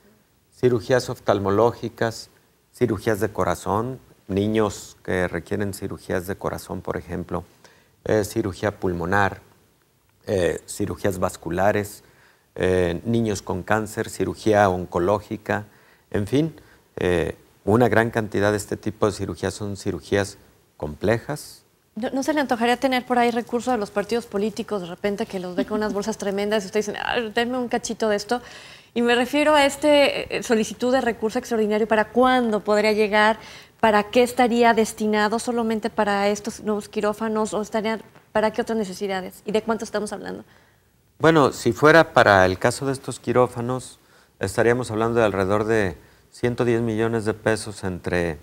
cirugías oftalmológicas, cirugías de corazón, niños que requieren cirugías de corazón, por ejemplo, eh, cirugía pulmonar, eh, cirugías vasculares, eh, niños con cáncer, cirugía oncológica, en fin, una gran cantidad de este tipo de cirugías son cirugías complejas.
¿No, se le antojaría tener por ahí recursos de los partidos políticos de repente que los ve con unas bolsas tremendas y usted dice, ah, denme un cachito de esto? Y me refiero a este solicitud de recurso extraordinario, ¿para cuándo podría llegar? ¿Para qué estaría destinado solamente para estos nuevos quirófanos o estaría para qué otras necesidades? ¿Y de cuánto estamos hablando?
Bueno, si fuera para el caso de estos quirófanos, estaríamos hablando de alrededor de 110 millones de pesos entre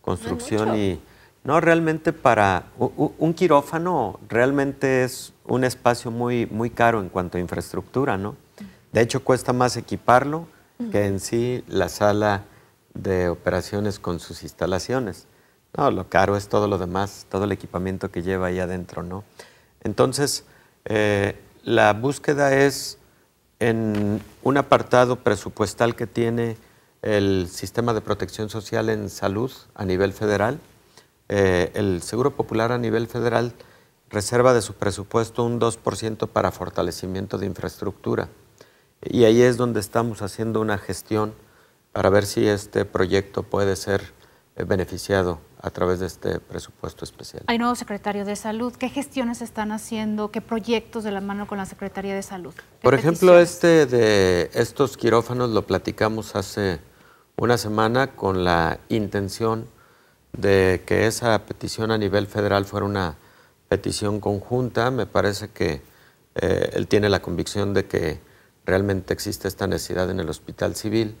construcción y... No, realmente para un, quirófano realmente es un espacio muy, muy caro en cuanto a infraestructura, ¿no? De hecho, cuesta más equiparlo que en sí la sala de operaciones con sus instalaciones. No, lo caro es todo lo demás, todo el equipamiento que lleva ahí adentro, ¿no? Entonces, eh, la búsqueda es en un apartado presupuestal que tiene el sistema de protección social en salud a nivel federal. Eh, el Seguro Popular a nivel federal reserva de su presupuesto un 2% para fortalecimiento de infraestructura. Y ahí es donde estamos haciendo una gestión para ver si este proyecto puede ser eh, beneficiado a través de este presupuesto especial.
Hay nuevo secretario de Salud. ¿Qué gestiones están haciendo? ¿Qué proyectos de la mano con la Secretaría de Salud?
Por ejemplo, este de estos quirófanos lo platicamos hace una semana con la intención de que esa petición a nivel federal fuera una petición conjunta. Me parece que eh, él tiene la convicción de que realmente existe esta necesidad en el hospital civil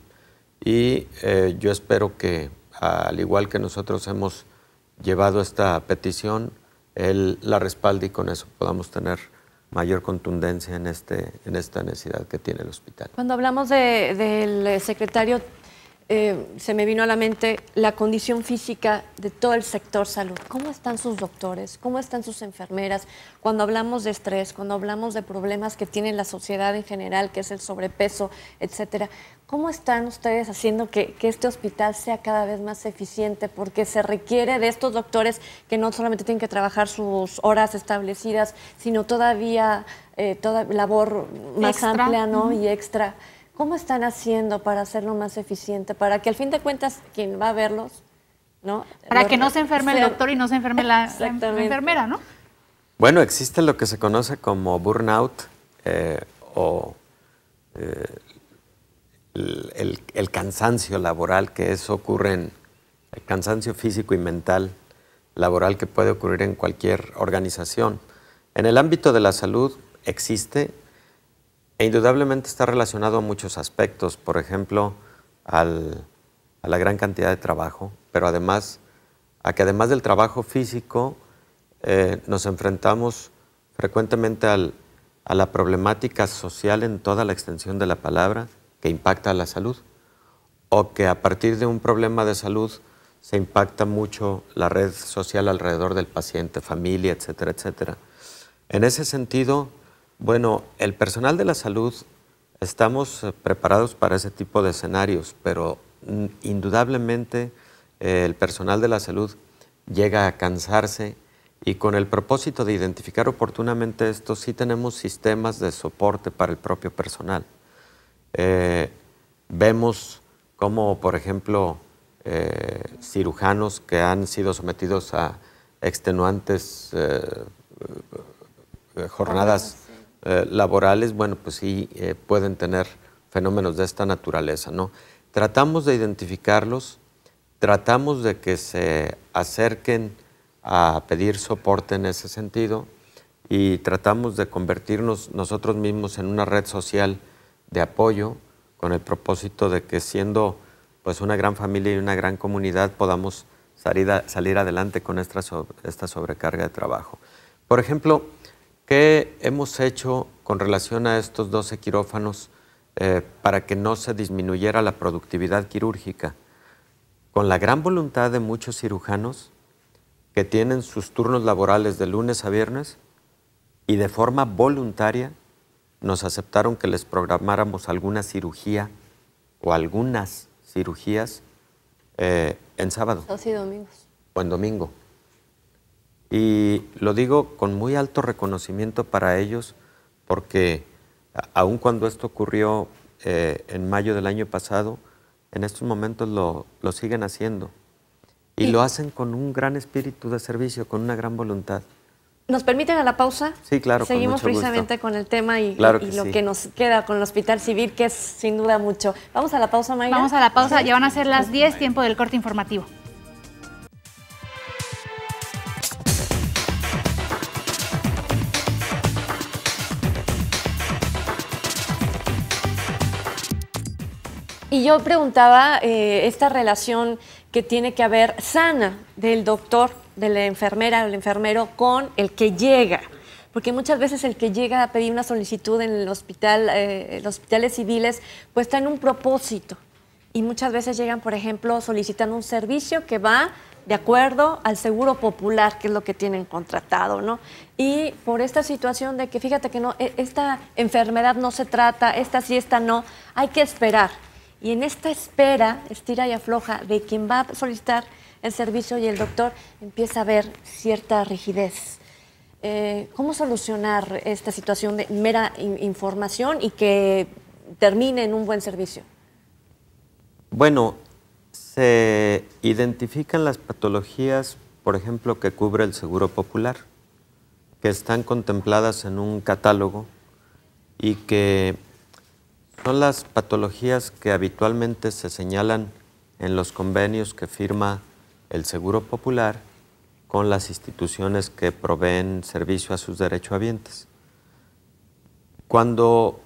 y eh, yo espero que, al igual que nosotros hemos llevado esta petición, él la respalde y con eso podamos tener mayor contundencia en, este, en esta necesidad que tiene el hospital.
Cuando hablamos del secretario eh, se me vino a la mente la condición física de todo el sector salud. ¿Cómo están sus doctores? ¿Cómo están sus enfermeras? Cuando hablamos de estrés, cuando hablamos de problemas que tiene la sociedad en general, que es el sobrepeso, etcétera, ¿cómo están ustedes haciendo que, este hospital sea cada vez más eficiente? Porque se requiere de estos doctores que no solamente tienen que trabajar sus horas establecidas, sino todavía eh, toda labor más amplia ¿no? y extra. ¿Cómo están haciendo para hacerlo más eficiente? Para que al fin de cuentas quien va a verlos, ¿no?
Para que no se enferme el doctor y no se enferme la, enfermera, ¿no?
Bueno, existe lo que se conoce como burnout eh, o eh, el, cansancio laboral, que eso ocurre en el cansancio físico y mental laboral que puede ocurrir en cualquier organización. En el ámbito de la salud existe e indudablemente está relacionado a muchos aspectos, por ejemplo, a la gran cantidad de trabajo, pero además a que además del trabajo físico eh, nos enfrentamos frecuentemente a la problemática social en toda la extensión de la palabra que impacta a la salud, o que a partir de un problema de salud se impacta mucho la red social alrededor del paciente, familia, etcétera, etcétera. En ese sentido, bueno, el personal de la salud estamos eh, preparados para ese tipo de escenarios, pero indudablemente eh, el personal de la salud llega a cansarse y con el propósito de identificar oportunamente esto, sí tenemos sistemas de soporte para el propio personal. Eh, vemos como, por ejemplo, cirujanos que han sido sometidos a extenuantes jornadas eh, laborales, bueno, pues sí eh, pueden tener fenómenos de esta naturaleza, ¿no? Tratamos de identificarlos, tratamos de que se acerquen a pedir soporte en ese sentido y tratamos de convertirnos nosotros mismos en una red social de apoyo con el propósito de que siendo pues una gran familia y una gran comunidad podamos salir, salir adelante con esta, esta sobrecarga de trabajo. Por ejemplo, ¿Qué hemos hecho con relación a estos 12 quirófanos eh, para que no se disminuyera la productividad quirúrgica? Con la gran voluntad de muchos cirujanos que tienen sus turnos laborales de lunes a viernes y de forma voluntaria nos aceptaron que les programáramos alguna cirugía o algunas cirugías eh, en sábado.
domingos.
O en domingo. Y lo digo con muy alto reconocimiento para ellos porque aun cuando esto ocurrió eh, en mayo del año pasado, en estos momentos lo, lo siguen haciendo. Y lo hacen con un gran espíritu de servicio, con una gran voluntad.
¿Nos permiten a la pausa?
Sí, claro.
Seguimos precisamente con el tema y, lo que nos queda con el Hospital Civil, que es sin duda mucho. Vamos a la pausa, Mayra.
Vamos a la pausa, ya van a ser las 10, tiempo del corte informativo.
Y yo preguntaba eh, esta relación que tiene que haber sana del doctor, de la enfermera, del enfermero con el que llega. Porque muchas veces el que llega a pedir una solicitud en el hospital, eh, los hospitales civiles, pues está en un propósito. Y muchas veces llegan, por ejemplo, solicitando un servicio que va de acuerdo al seguro popular, que es lo que tienen contratado, ¿no? Y por esta situación de que fíjate que no, e, esta enfermedad no se trata, esta sí, esta no, hay que esperar. Y en esta espera, estira y afloja de quien va a solicitar el servicio y el doctor, empieza a ver cierta rigidez. Eh, ¿Cómo solucionar esta situación de mera información y que termine en un buen servicio?
Bueno, se identifican las patologías, por ejemplo, que cubre el Seguro Popular, que están contempladas en un catálogo y que son las patologías que habitualmente se señalan en los convenios que firma el Seguro Popular con las instituciones que proveen servicio a sus derechohabientes. Cuando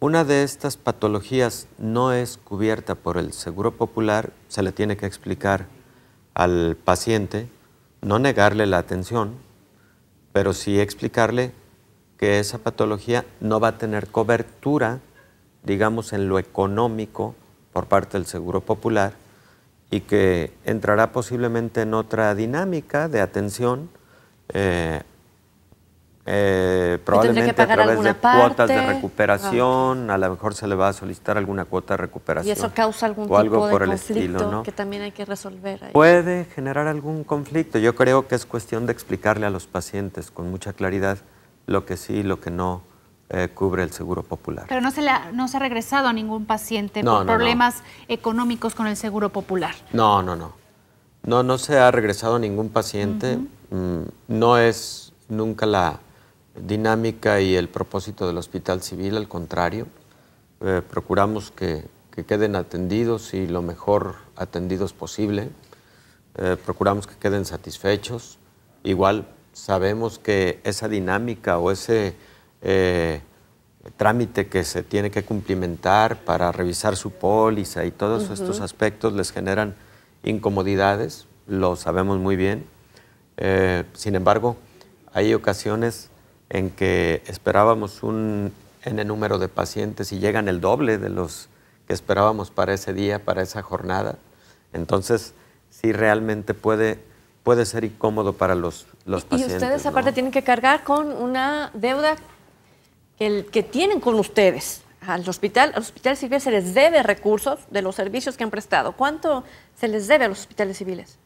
una de estas patologías no es cubierta por el Seguro Popular, se le tiene que explicar al paciente, no negarle la atención, pero sí explicarle que esa patología no va a tener cobertura digamos, en lo económico por parte del Seguro Popular y que entrará posiblemente en otra dinámica de atención, eh, eh, probablemente a través de cuotas de recuperación, a lo mejor se le va a solicitar alguna cuota de recuperación.
Y eso causa algún tipo de conflicto que también hay que resolver.
Puede generar algún conflicto. Yo creo que es cuestión de explicarle a los pacientes con mucha claridad lo que sí y lo que no eh, cubre el Seguro Popular.
Pero no se, le ha, no se ha regresado a ningún paciente por problemas económicos con el Seguro Popular.
No, no, no. No, no se ha regresado a ningún paciente. Mm, no es nunca la dinámica y el propósito del Hospital Civil, al contrario. Eh, procuramos que, queden atendidos y lo mejor atendidos posible. Eh, procuramos que queden satisfechos. Igual sabemos que esa dinámica o ese eh, trámite que se tiene que cumplimentar para revisar su póliza y todos estos aspectos les generan incomodidades, lo sabemos muy bien. Eh, sin embargo, hay ocasiones en que esperábamos un N número de pacientes y llegan el doble de los que esperábamos para ese día, para esa jornada. Entonces, sí realmente puede, puede ser incómodo para los, los pacientes.
Y ustedes aparte tienen que cargar con una deuda el que tienen con ustedes. Al hospital, al hospital civil se les debe recursos de los servicios que han prestado. ¿Cuánto se les debe a los hospitales civiles?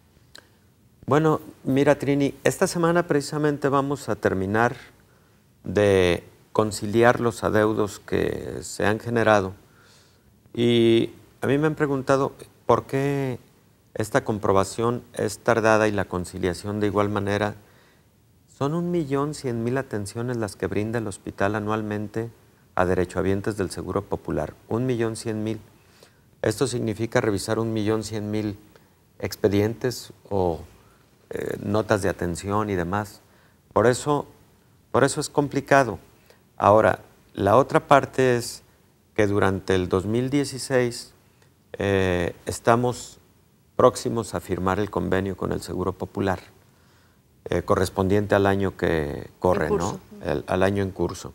Bueno, mira Trini, esta semana precisamente vamos a terminar de conciliar los adeudos que se han generado. Y a mí me han preguntado por qué esta comprobación es tardada y la conciliación de igual manera son un millón cien mil atenciones las que brinda el hospital anualmente a derechohabientes del Seguro Popular. Un millón cien mil. Esto significa revisar un millón cien mil expedientes o eh, notas de atención y demás. Por eso, por eso es complicado. Ahora, la otra parte es que durante el 2016 eh, estamos próximos a firmar el convenio con el Seguro Popular. Eh, correspondiente al año que corre, ¿no? al año en curso.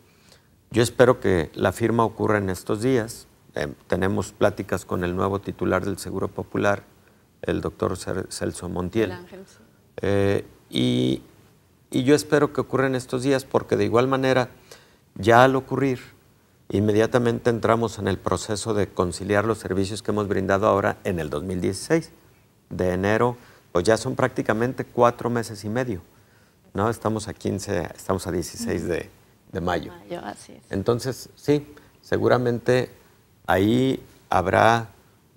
Yo espero que la firma ocurra en estos días. Eh, tenemos pláticas con el nuevo titular del Seguro Popular, el doctor Celso Montiel. Eh, y, y yo espero que ocurra en estos días porque de igual manera, ya al ocurrir, inmediatamente entramos en el proceso de conciliar los servicios que hemos brindado ahora en el 2016, de enero pues ya son prácticamente cuatro meses y medio. ¿no? Estamos a 15, estamos a 16 de, de mayo.
mayo así es.
Entonces, sí, seguramente ahí habrá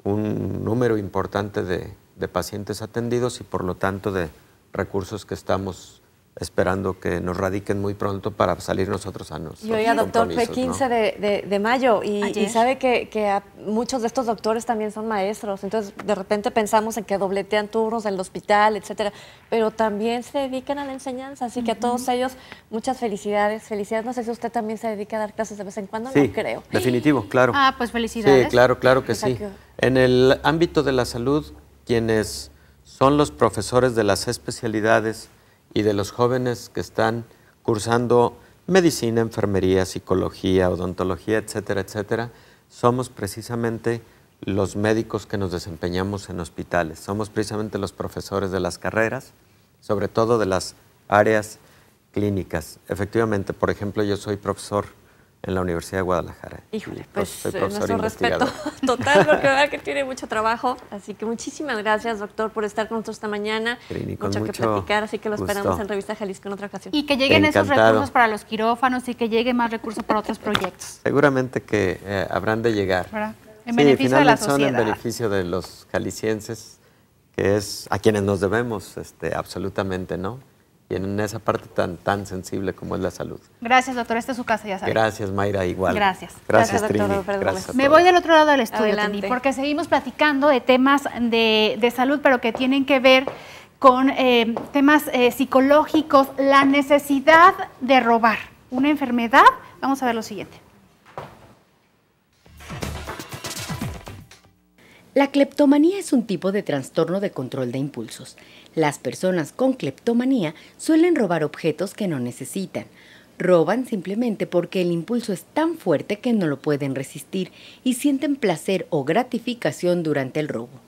un número importante de, de pacientes atendidos y por lo tanto de recursos que estamos esperando que nos radiquen muy pronto para salir nosotros a nosotros.
Y oiga, doctor, fue 15 de, mayo y, sabe que, muchos de estos doctores también son maestros, entonces de repente pensamos en que dobletean turnos en el hospital, etcétera, pero también se dedican a la enseñanza, así que a todos ellos muchas felicidades, felicidades. No sé si usted también se dedica a dar clases de vez en cuando, no creo.
Definitivo, claro.
Ah, pues felicidades.
Sí, claro, claro que sí. En el ámbito de la salud, quienes son los profesores de las especialidades, y de los jóvenes que están cursando medicina, enfermería, psicología, odontología, etcétera, etcétera, somos precisamente los médicos que nos desempeñamos en hospitales, somos precisamente los profesores de las carreras, sobre todo de las áreas clínicas. Efectivamente, por ejemplo, yo soy profesor en la Universidad de Guadalajara.
Híjole, pues, pues nuestro respeto total, porque verdad que tiene mucho trabajo. Así que muchísimas gracias, doctor, por estar con nosotros esta mañana.
mucho,
que platicar, así que lo esperamos en Revista Jalisco en otra ocasión.
Y que lleguen esos recursos para los quirófanos y que lleguen más recursos para otros proyectos.
Seguramente que eh, habrán de llegar.
En beneficio de la sociedad.
Son en beneficio de los jaliscienses, que es a quienes nos debemos este, absolutamente, ¿no? En esa parte tan, tan sensible como es la salud.
Gracias, doctor. Esta es su casa, ya sabe.
Gracias, Mayra, igual.
Gracias.
Gracias, doctor.
Me voy del otro lado del estudio, Trini, porque seguimos platicando de temas de, salud, pero que tienen que ver con eh, temas eh, psicológicos, la necesidad de robar una enfermedad. Vamos a ver lo siguiente.
La cleptomanía es un tipo de trastorno de control de impulsos. Las personas con cleptomanía suelen robar objetos que no necesitan. Roban simplemente porque el impulso es tan fuerte que no lo pueden resistir y sienten placer o gratificación durante el robo.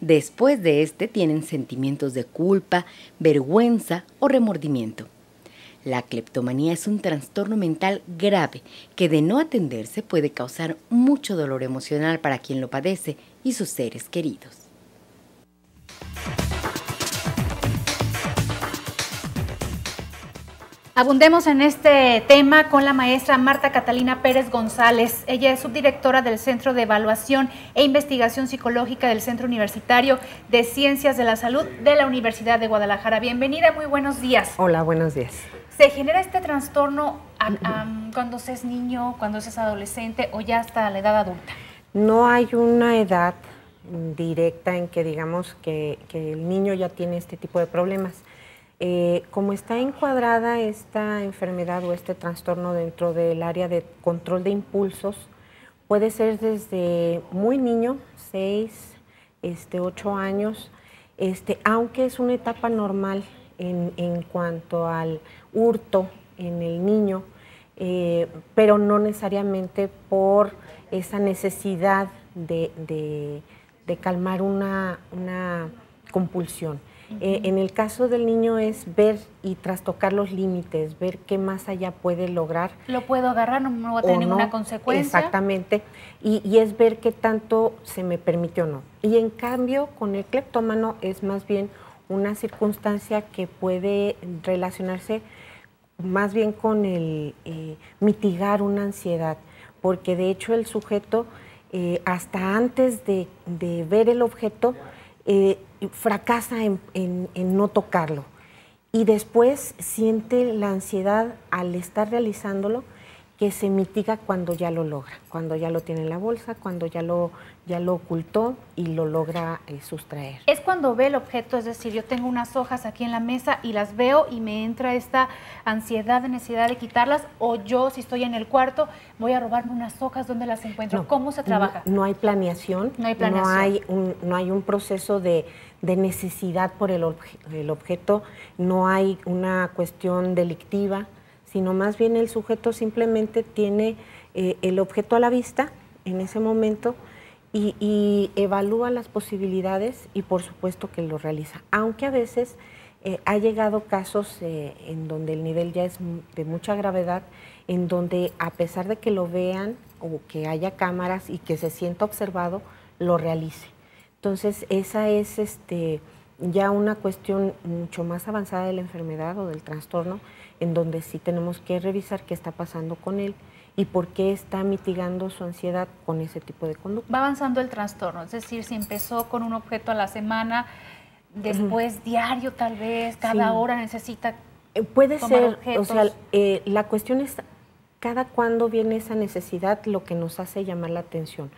Después de este tienen sentimientos de culpa, vergüenza o remordimiento. La cleptomanía es un trastorno mental grave que de no atenderse puede causar mucho dolor emocional para quien lo padece y sus seres queridos.
Abundemos en este tema con la maestra Marta Catalina Pérez González. Ella es subdirectora del Centro de Evaluación e Investigación Psicológica del Centro Universitario de Ciencias de la Salud de la Universidad de Guadalajara. Bienvenida, muy buenos días.
Hola, buenos días.
¿Se genera este trastorno cuando se es niño, cuando se es adolescente o ya hasta la edad adulta?
No hay una edad directa en que digamos que, que el niño ya tiene este tipo de problemas eh, como está encuadrada esta enfermedad o este trastorno dentro del área de control de impulsos, puede ser desde muy niño, 6, este, 8 años, este, aunque es una etapa normal en, cuanto al hurto en el niño, eh, pero no necesariamente por esa necesidad de, calmar una compulsión. Eh, en el caso del niño es ver y trastocar los límites, ver qué más allá puede lograr.
Lo puedo agarrar, no, va a tener ninguna consecuencia.
Exactamente. Y, es ver qué tanto se me permite o no. Y en cambio, con el cleptómano es más bien una circunstancia que puede relacionarse más bien con el eh, mitigar una ansiedad, porque de hecho el sujeto, eh, hasta antes de, de ver el objeto, eh, fracasa en, no tocarlo y después siente la ansiedad al estar realizándolo que se mitiga cuando ya lo logra, cuando ya lo tiene en la bolsa, cuando ya lo, ya lo ocultó y lo logra eh, sustraer.
Es cuando ve el objeto, es decir, yo tengo unas hojas aquí en la mesa y las veo y me entra esta ansiedad, necesidad de quitarlas, o yo si estoy en el cuarto voy a robarme unas hojas, ¿dónde las encuentro? ¿Cómo se trabaja?
No, hay planeación, no hay, planeación. No, hay un, no hay un proceso de, necesidad por el, el objeto, no hay una cuestión delictiva sino más bien el sujeto simplemente tiene eh, el objeto a la vista en ese momento y, evalúa las posibilidades y por supuesto que lo realiza. Aunque a veces eh, ha llegado casos eh, en donde el nivel ya es de mucha gravedad, en donde a pesar de que lo vean o que haya cámaras y que se sienta observado, lo realice. Entonces esa es este, ya una cuestión mucho más avanzada de la enfermedad o del trastorno en donde sí tenemos que revisar qué está pasando con él y por qué está mitigando su ansiedad con ese tipo de conducta.
Va avanzando el trastorno, es decir, si empezó con un objeto a la semana, después diario tal vez, cada hora necesita...
Eh, puede ser, o sea, eh, la cuestión es cada cuándo viene esa necesidad lo que nos hace llamar la atención.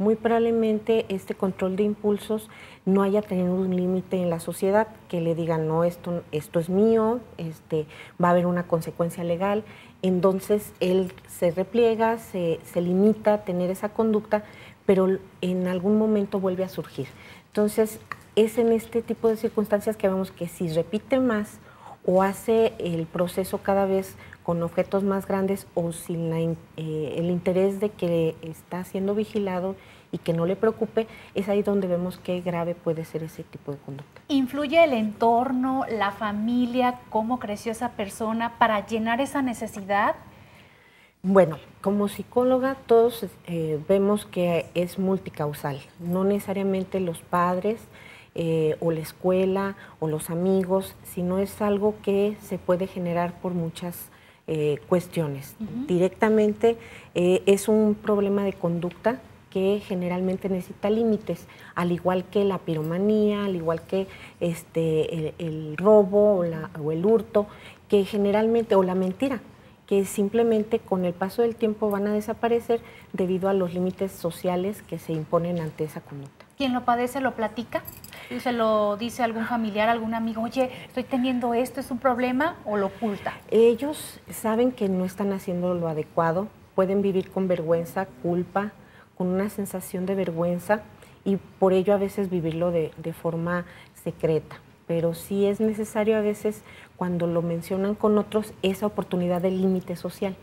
Muy probablemente este control de impulsos no haya tenido un límite en la sociedad que le digan, no, esto, esto es mío, este, va a haber una consecuencia legal. Entonces él se repliega, se, se limita a tener esa conducta, pero en algún momento vuelve a surgir. Entonces es en este tipo de circunstancias que vemos que si repite más o hace el proceso cada vez con objetos más grandes o sin eh, el interés de que está siendo vigilado y que no le preocupe, es ahí donde vemos qué grave puede ser ese tipo de conducta.
¿Influye el entorno, la familia, cómo creció esa persona para llenar esa necesidad?
Bueno, como psicóloga todos eh, vemos que es multicausal, no necesariamente los padres, eh, o la escuela o los amigos, sino es algo que se puede generar por muchas eh, cuestiones. Directamente eh, es un problema de conducta que generalmente necesita límites, al igual que la piromanía, al igual que este, el, robo o, o, el hurto, que generalmente, o la mentira, que simplemente con el paso del tiempo van a desaparecer debido a los límites sociales que se imponen ante esa conducta.
¿Quién lo padece lo platica? ¿Se lo dice algún familiar, algún amigo? Oye, estoy teniendo esto, ¿es un problema o lo oculta?
Ellos saben que no están haciendo lo adecuado, pueden vivir con vergüenza, culpa, con una sensación de vergüenza y por ello a veces vivirlo de, de forma secreta. Pero sí es necesario a veces cuando lo mencionan con otros esa oportunidad de límite social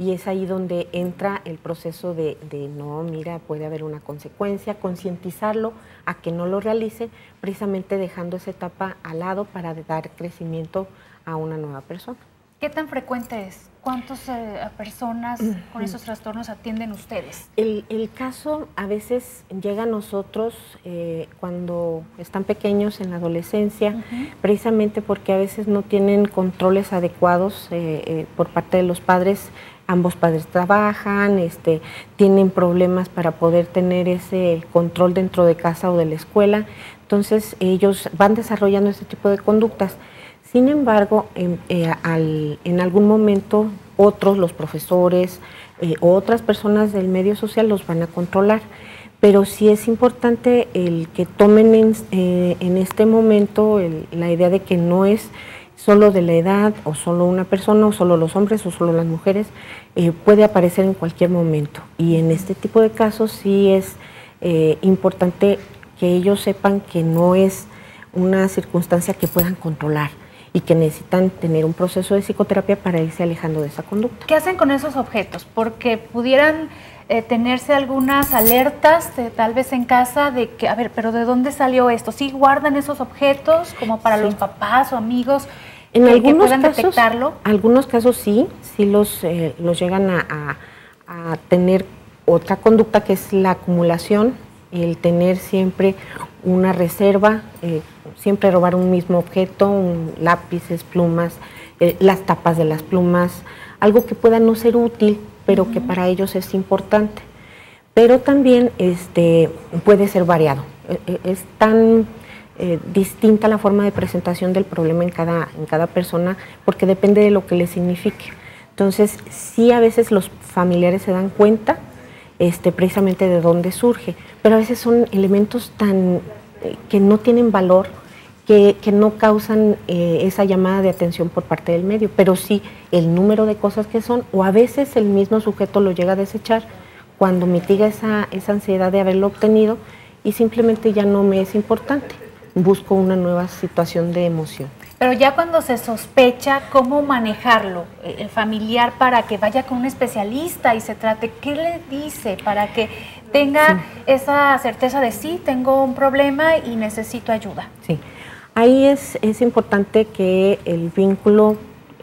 y es ahí donde entra el proceso de, no, mira, puede haber una consecuencia, concientizarlo a que no lo realice, precisamente dejando esa etapa al lado para dar crecimiento a una nueva persona.
¿Qué tan frecuente es? ¿Cuántas eh, personas con esos trastornos atienden ustedes?
El, caso a veces llega a nosotros eh, cuando están pequeños en la adolescencia, precisamente porque a veces no tienen controles adecuados eh, por parte de los padres ambos padres trabajan, este, tienen problemas para poder tener ese control dentro de casa o de la escuela, entonces ellos van desarrollando ese tipo de conductas. Sin embargo, en, eh, en algún momento otros, los profesores eh, otras personas del medio social los van a controlar, pero sí es importante el que tomen en, eh, este momento la idea de que no es solo de la edad o solo una persona o solo los hombres o solo las mujeres, eh, puede aparecer en cualquier momento. Y en este tipo de casos sí es eh, importante que ellos sepan que no es una circunstancia que puedan controlar y que necesitan tener un proceso de psicoterapia para irse alejando de esa conducta.
¿Qué hacen con esos objetos? Porque pudieran eh, tenerse algunas alertas, tal vez en casa, de que, a ver, pero ¿de dónde salió esto? ¿Sí guardan esos objetos como para los papás o amigos?
En algunos casos, algunos casos sí, sí los, eh, los llegan a, tener otra conducta que es la acumulación, el tener siempre una reserva, eh, siempre robar un mismo objeto, lápices, plumas, eh, las tapas de las plumas, algo que pueda no ser útil, pero que para ellos es importante. Pero también este, puede ser variado. E, e, es tan eh, distinta la forma de presentación del problema en cada, en cada persona porque depende de lo que le signifique. Entonces, sí a veces los familiares se dan cuenta este, precisamente de dónde surge, pero a veces son elementos tan eh, que no tienen valor, que, no causan eh, esa llamada de atención por parte del medio, pero sí el número de cosas que son, o a veces el mismo sujeto lo llega a desechar cuando mitiga esa, esa ansiedad de haberlo obtenido y simplemente ya no me es importante busco una nueva situación de emoción.
Pero ya cuando se sospecha, ¿cómo manejarlo eh, el familiar para que vaya con un especialista y se trate? ¿Qué le dice para que tenga esa certeza de sí, tengo un problema y necesito ayuda?
Sí, ahí es, es importante que el vínculo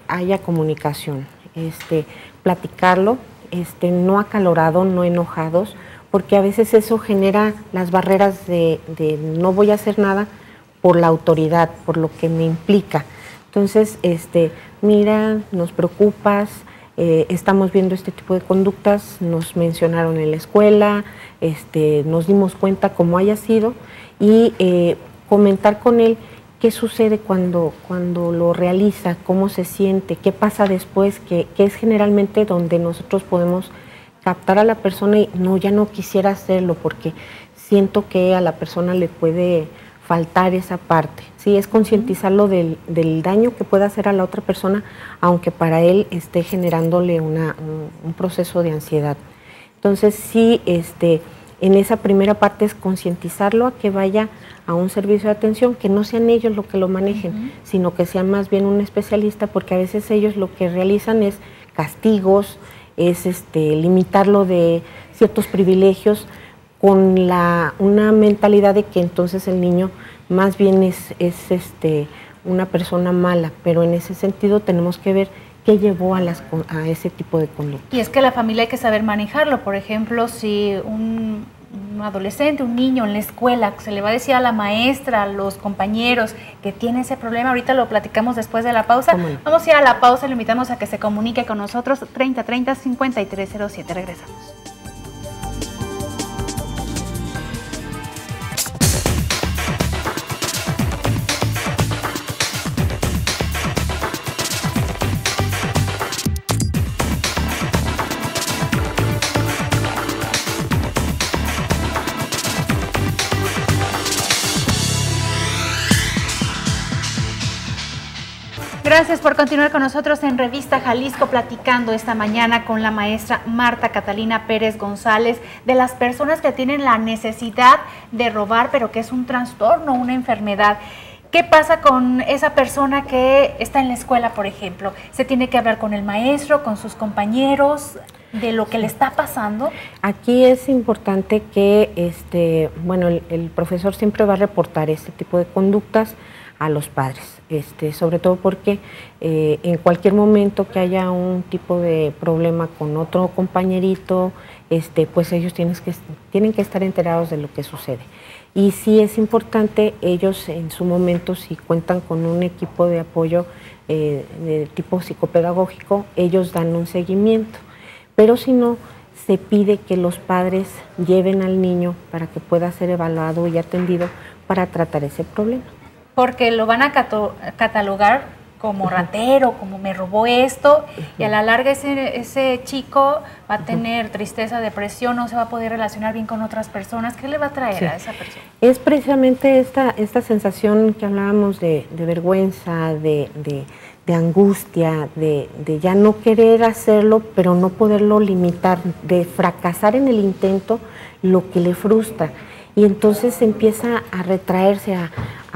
haya comunicación, este, platicarlo, este, no acalorado, no enojados, porque a veces eso genera las barreras de, no voy a hacer nada por la autoridad, por lo que me implica. Entonces, este, mira, nos preocupas, eh, estamos viendo este tipo de conductas, nos mencionaron en la escuela, este, nos dimos cuenta cómo haya sido y eh, comentar con él qué sucede cuando, cuando lo realiza, cómo se siente, qué pasa después, que, es generalmente donde nosotros podemos captar a la persona y no, ya no quisiera hacerlo porque siento que a la persona le puede faltar esa parte. Sí, es concientizarlo del, daño que puede hacer a la otra persona, aunque para él esté generándole una, un, proceso de ansiedad. Entonces, sí, este, en esa primera parte es concientizarlo a que vaya a un servicio de atención, que no sean ellos los que lo manejen, sino que sean más bien un especialista, porque a veces ellos lo que realizan es castigos, es este, limitarlo de ciertos privilegios con la, una mentalidad de que entonces el niño más bien es, es este, una persona mala, pero en ese sentido tenemos que ver qué llevó a, las, a ese tipo de conducta.
Y es que la familia hay que saber manejarlo. Por ejemplo, si un, adolescente, un niño en la escuela, se le va a decir a la maestra, a los compañeros que tiene ese problema, ahorita lo platicamos después de la pausa. Vamos a ir a la pausa, le invitamos a que se comunique con nosotros 30 30 5307. Regresamos. Gracias por continuar con nosotros en Revista Jalisco platicando esta mañana con la maestra Marta Catalina Pérez González de las personas que tienen la necesidad de robar, pero que es un trastorno, una enfermedad. ¿Qué pasa con esa persona que está en la escuela, por ejemplo? ¿Se tiene que hablar con el maestro, con sus compañeros de lo que le está pasando?
Aquí es importante que, este, bueno, el profesor siempre va a reportar este tipo de conductas a los padres, este, sobre todo porque eh, en cualquier momento que haya un tipo de problema con otro compañerito, este, pues ellos tienen que, tienen que estar enterados de lo que sucede. Y sí es importante, ellos en su momento, si cuentan con un equipo de apoyo eh, de tipo psicopedagógico, ellos dan un seguimiento. Pero si no, se pide que los padres lleven al niño para que pueda ser evaluado y atendido para tratar ese problema
porque lo van a catalogar como ratero, como me robó esto, y a la larga ese, ese chico va a tener tristeza, depresión, no se va a poder relacionar bien con otras personas. ¿Qué le va a traer a esa persona?
Es precisamente esta, esta sensación que hablábamos de, vergüenza, de, de, angustia, de, de ya no querer hacerlo, pero no poderlo limitar, de fracasar en el intento, lo que le frustra. Y entonces empieza a retraerse a,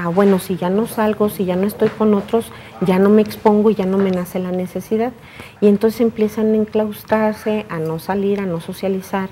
bueno, si ya no salgo, si ya no estoy con otros, ya no me expongo y ya no me nace la necesidad. Y entonces empiezan a enclaustrarse, a no salir, a no socializar,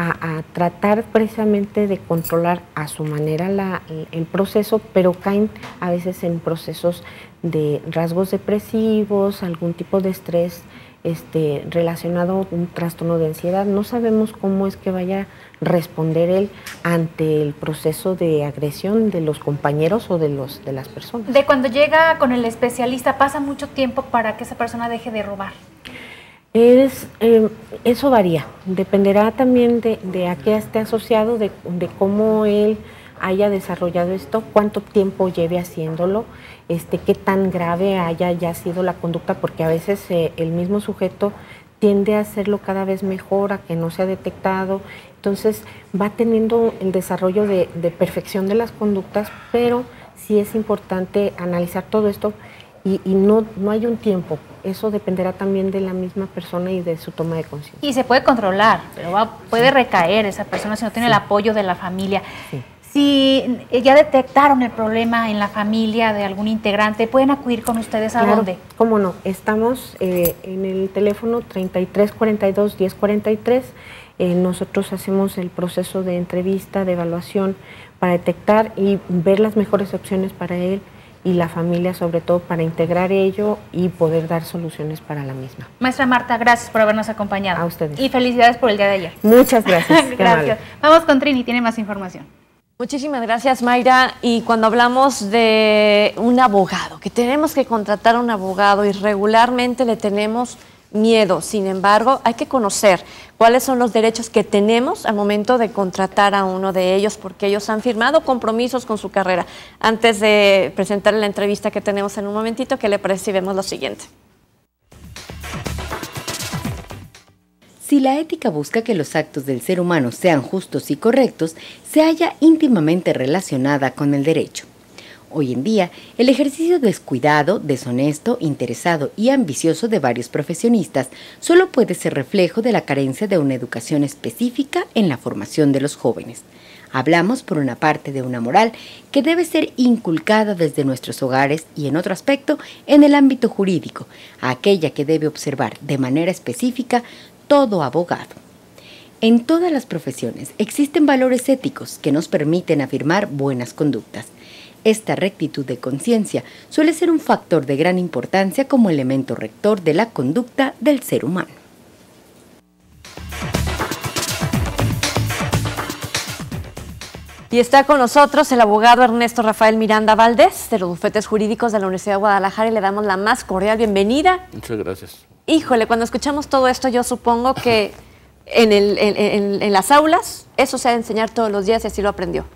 a, tratar precisamente de controlar a su manera la, el proceso, pero caen a veces en procesos de rasgos depresivos, algún tipo de estrés este, relacionado a un trastorno de ansiedad. No sabemos cómo es que vaya responder él ante el proceso de agresión de los compañeros o de, los, de las personas.
De cuando llega con el especialista, ¿pasa mucho tiempo para que esa persona deje de robar?
Es, em, eso varía, dependerá también de, de a qué esté asociado, de, de cómo él haya desarrollado esto, cuánto tiempo lleve haciéndolo este, qué tan grave haya ya sido la conducta, porque a veces eh, el mismo sujeto tiende a hacerlo cada vez mejor, a que no se ha detectado. Entonces va teniendo el desarrollo de, perfección de las conductas, pero sí es importante analizar todo esto y, no, no hay un tiempo. Eso dependerá también de la misma persona y de su toma de conciencia.
Y se puede controlar, pero puede recaer esa persona si no tiene el apoyo de la familia. Sí. Si ya detectaron el problema en la familia de algún integrante, ¿pueden acudir con ustedes a dónde?
Cómo no, estamos eh, en el teléfono 3342 1043. Eh, nosotros hacemos el proceso de entrevista, de evaluación para detectar y ver las mejores opciones para él y la familia, sobre todo para integrar ello y poder dar soluciones para la misma.
Maestra Marta, gracias por habernos acompañado.
A ustedes.
Y felicidades por el día de ayer.
Muchas gracias.
gracias. Vamos con Trini, tiene más información.
Muchísimas gracias, Mayra. Y cuando hablamos de un abogado, que tenemos que contratar a un abogado y regularmente le tenemos miedo, sin embargo, hay que conocer cuáles son los derechos que tenemos al momento de contratar a uno de ellos, porque ellos han firmado compromisos con su carrera. Antes de presentar la entrevista que tenemos en un momentito, ¿qué le parece vemos lo siguiente?
Si la ética busca que los actos del ser humano sean justos y correctos, se halla íntimamente relacionada con el derecho. Hoy en día, el ejercicio descuidado, deshonesto, interesado y ambicioso de varios profesionistas solo puede ser reflejo de la carencia de una educación específica en la formación de los jóvenes. Hablamos, por una parte, de una moral que debe ser inculcada desde nuestros hogares y, en otro aspecto, en el ámbito jurídico, aquella que debe observar de manera específica todo abogado. En todas las profesiones existen valores éticos que nos permiten afirmar buenas conductas. Esta rectitud de conciencia suele ser un factor de gran importancia como elemento rector de la conducta del ser humano.
Y está con nosotros el abogado Ernesto Rafael Miranda Valdés de los bufetes jurídicos de la Universidad de Guadalajara y le damos la más cordial bienvenida.
Muchas gracias.
Híjole, cuando escuchamos todo esto, yo supongo que en, en, las aulas eso se ha de enseñar todos los días y así lo aprendió.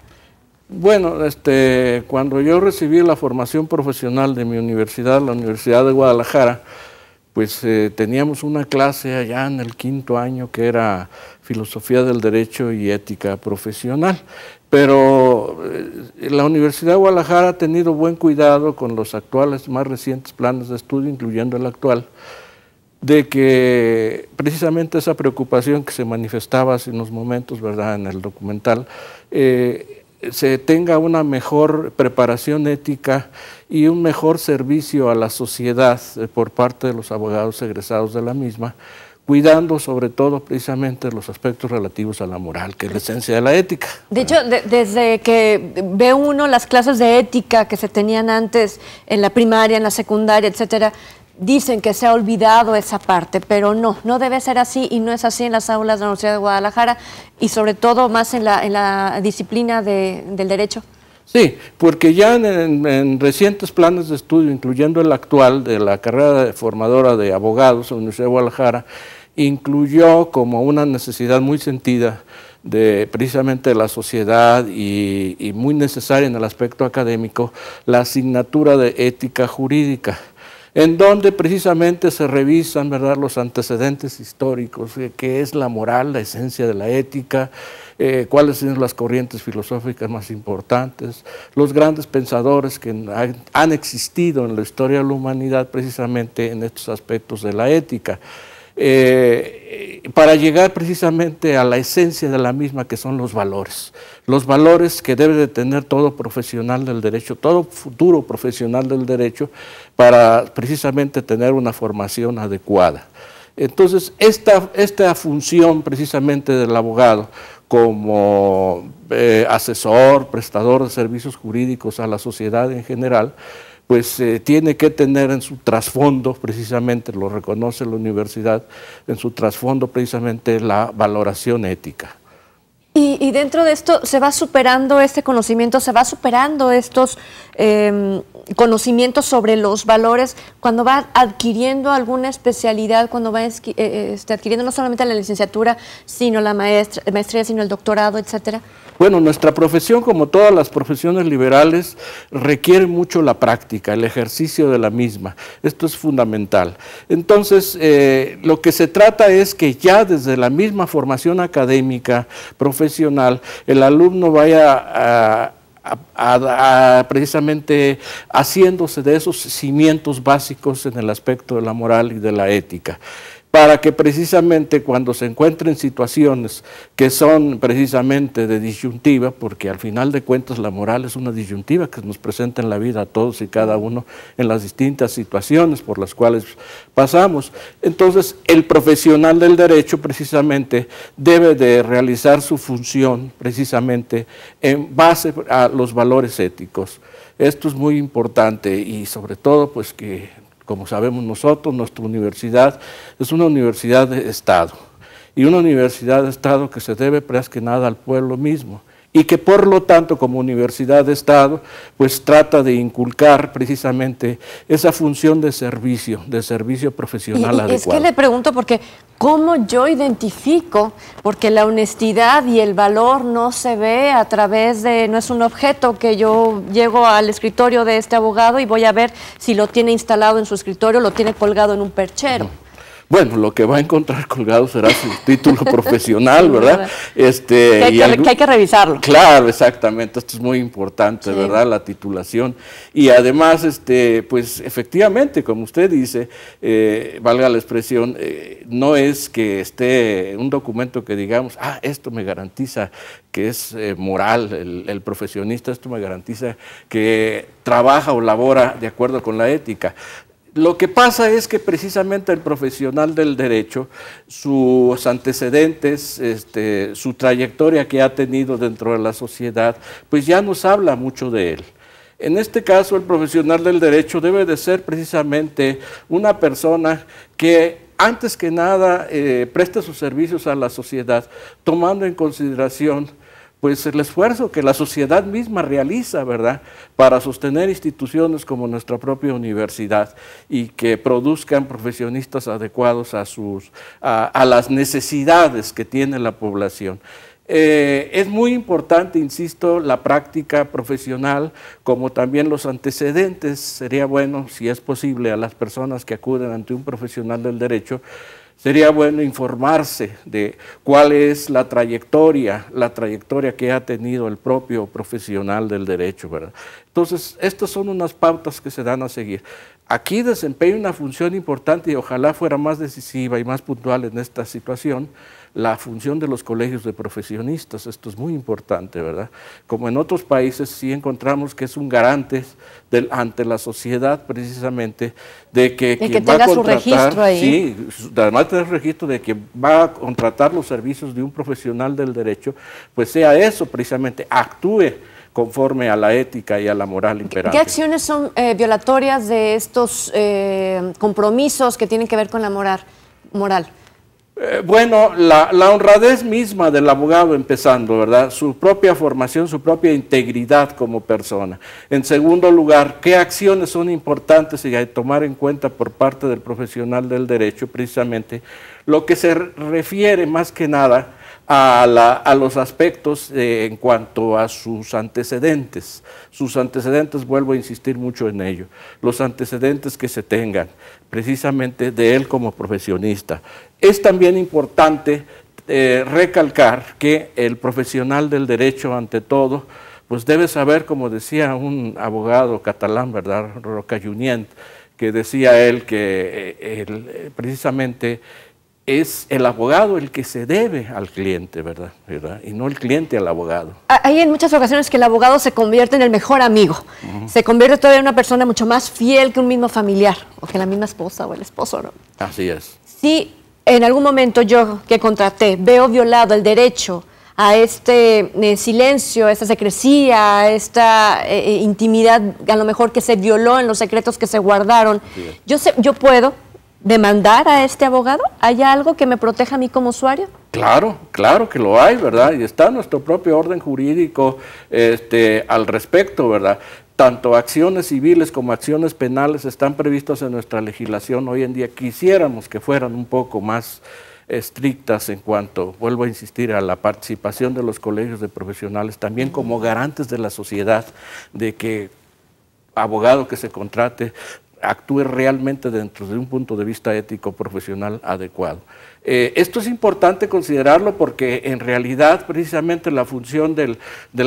Bueno, este, cuando yo recibí la formación profesional de mi universidad, la Universidad de Guadalajara, pues eh, teníamos una clase allá en el quinto año que era filosofía del derecho y ética profesional. Pero eh, la Universidad de Guadalajara ha tenido buen cuidado con los actuales, más recientes planes de estudio, incluyendo el actual, de que precisamente esa preocupación que se manifestaba hace unos momentos, ¿verdad?, en el documental, eh, se tenga una mejor preparación ética y un mejor servicio a la sociedad eh, por parte de los abogados egresados de la misma, cuidando sobre todo precisamente los aspectos relativos a la moral, que es la esencia de la ética.
De hecho, desde que ve uno las clases de ética que se tenían antes en la primaria, en la secundaria, etcétera, dicen que se ha olvidado esa parte, pero no, no debe ser así y no es así en las aulas de la Universidad de Guadalajara y sobre todo más en la, en la disciplina del derecho.
Sí, porque ya en, recientes planes de estudio, incluyendo el actual de la carrera formadora de abogados en la Universidad de Guadalajara, incluyó como una necesidad muy sentida de precisamente la sociedad y muy necesaria en el aspecto académico la asignatura de ética jurídica en donde precisamente se revisan ¿verdad? los antecedentes históricos, qué es la moral, la esencia de la ética, eh, cuáles son las corrientes filosóficas más importantes, los grandes pensadores que han existido en la historia de la humanidad precisamente en estos aspectos de la ética. Eh, para llegar precisamente a la esencia de la misma que son los valores. Los valores que debe de tener todo profesional del derecho, todo futuro profesional del derecho, para precisamente tener una formación adecuada. Entonces, esta, esta función precisamente del abogado como eh, asesor, prestador de servicios jurídicos a la sociedad en general, pues eh, tiene que tener en su trasfondo, precisamente lo reconoce la universidad, en su trasfondo precisamente la valoración ética.
Y, dentro de esto se va superando este conocimiento, se va superando estos em, conocimientos sobre los valores cuando va adquiriendo alguna especialidad, cuando va eh, este, adquiriendo no solamente la licenciatura, sino la maestra, maestría, sino el doctorado, etcétera.
Bueno, nuestra profesión, como todas las profesiones liberales, requiere mucho la práctica, el ejercicio de la misma. Esto es fundamental. Entonces, eh, lo que se trata es que ya desde la misma formación académica, profesional, el alumno vaya a precisamente haciéndose de esos cimientos básicos en el aspecto de la moral y de la ética para que precisamente cuando se encuentren situaciones que son precisamente de disyuntiva, porque al final de cuentas la moral es una disyuntiva que nos presenta en la vida a todos y cada uno en las distintas situaciones por las cuales pasamos. Entonces, el profesional del derecho precisamente debe de realizar su función precisamente en base a los valores éticos. Esto es muy importante y sobre todo pues que como sabemos nosotros, nuestra universidad es una universidad de Estado. Y una universidad de Estado que se debe más que nada al pueblo mismo y que por lo tanto como universidad de Estado pues trata de inculcar precisamente esa función de servicio, de servicio profesional adecuado.
Es que le pregunto porque ¿cómo yo identifico? Porque la honestidad y el valor no se ve a través de, no es un objeto que yo llego al escritorio de este abogado y voy a ver si lo tiene instalado en su escritorio, lo tiene colgado en un perchero.
Bueno, lo que va a encontrar colgado será su título profesional, ¿verdad?
Este, que, hay que, revisarlo.
Claro, exactamente, esto es muy importante, ¿verdad? La titulación. Y además, este, pues efectivamente, como usted dice, eh, valga la expresión, eh, no es que esté un documento que digamos, ah, esto me garantiza que es eh, moral el, el profesionista, esto me garantiza que trabaja o labora de acuerdo con la ética. Lo que pasa es que precisamente el profesional del derecho, sus antecedentes, este, su trayectoria que ha tenido dentro de la sociedad, pues ya nos habla mucho de él. En este caso, el profesional del derecho debe de ser precisamente una persona que antes que nada eh, preste sus servicios a la sociedad, tomando en consideración pues el esfuerzo que la sociedad misma realiza, ¿verdad?, para sostener instituciones como nuestra propia universidad y que produzcan profesionistas adecuados a, sus, a, las necesidades que tiene la población. Eh, es muy importante, insisto, la práctica profesional, como también los antecedentes. Sería bueno, si es posible, a las personas que acuden ante un profesional del derecho, Sería bueno informarse de cuál es la trayectoria, la trayectoria que ha tenido el propio profesional del derecho, ¿verdad? Entonces, estas son unas pautas que se dan a seguir. Aquí desempeña una función importante y ojalá fuera más decisiva y más puntual en esta situación, la función de los colegios de profesionistas. Esto es muy importante, ¿verdad? Como en otros países sí encontramos que es un garante del, ante la sociedad precisamente de que,
que tenga su registro ahí.
Sí, además de tener registro de que va a contratar los servicios de un profesional del derecho, pues sea eso precisamente, actúe conforme a la ética y a la moral imperante.
¿Qué acciones son eh, violatorias de estos eh, compromisos que tienen que ver con la moral? moral?
Eh, bueno, la, honradez misma del abogado empezando, ¿verdad? Su propia formación, su propia integridad como persona. En segundo lugar, ¿qué acciones son importantes y hay que tomar en cuenta por parte del profesional del derecho? Precisamente lo que se refiere más que nada a, los aspectos eh, en cuanto a sus antecedentes. Sus antecedentes, vuelvo a insistir mucho en ello, los antecedentes que se tengan precisamente de él como profesionista. Es también importante eh, recalcar que el profesional del derecho, ante todo, pues debe saber, como decía un abogado catalán, ¿verdad? Roca que decía él que eh, precisamente es el abogado el que se debe al cliente, ¿verdad? Y no el cliente al abogado.
Hay en muchas ocasiones que el abogado se convierte en el mejor amigo, se convierte todavía en una persona mucho más fiel que un mismo familiar, o que la misma esposa o el esposo, ¿no?
Así es.
Si en algún momento yo que contraté veo violado el derecho a este eh, silencio, a esta secrecía, a esta eh, eh, intimidad, a lo mejor que se violó en los secretos que se guardaron, yo, sé, yo puedo demandar a este abogado? ¿Hay algo que me proteja a mí como usuario?
Claro, claro que lo hay, ¿verdad? Y está nuestro propio orden jurídico este, al respecto, ¿verdad? Tanto acciones civiles como acciones penales están previstas en nuestra legislación hoy en día. Quisiéramos que fueran un poco más estrictas en cuanto, vuelvo a insistir, a la participación de los colegios de profesionales, también como garantes de la sociedad, de que abogado que se contrate actúe realmente dentro de un punto de vista ético profesional adecuado. Eh, esto es importante considerarlo porque en realidad precisamente la función del,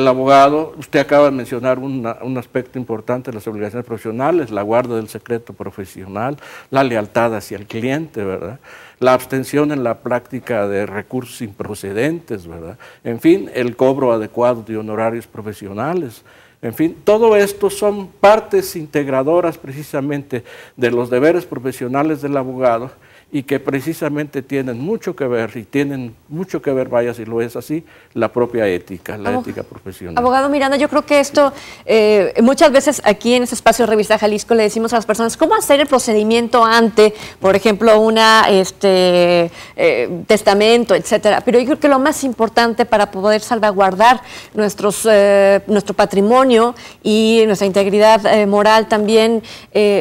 abogado, usted acaba de mencionar un aspecto importante de las obligaciones profesionales, la guarda del secreto profesional, la lealtad hacia el cliente, ¿verdad? la abstención en la práctica de recursos improcedentes, ¿verdad? en fin, el cobro adecuado de honorarios profesionales, en fin, todo esto son partes integradoras precisamente de los deberes profesionales del abogado y que precisamente tienen mucho que ver, y tienen mucho que ver, vaya si lo es así, la propia ética, la ética profesional.
Abogado Miranda, yo creo que esto, eh, muchas veces aquí en ese espacio de Revista Jalisco le decimos a las personas cómo hacer el procedimiento ante, por ejemplo, una este, eh, testamento, etcétera. Pero yo creo que lo más importante para poder salvaguardar nuestros, eh, nuestro patrimonio y nuestra integridad moral también,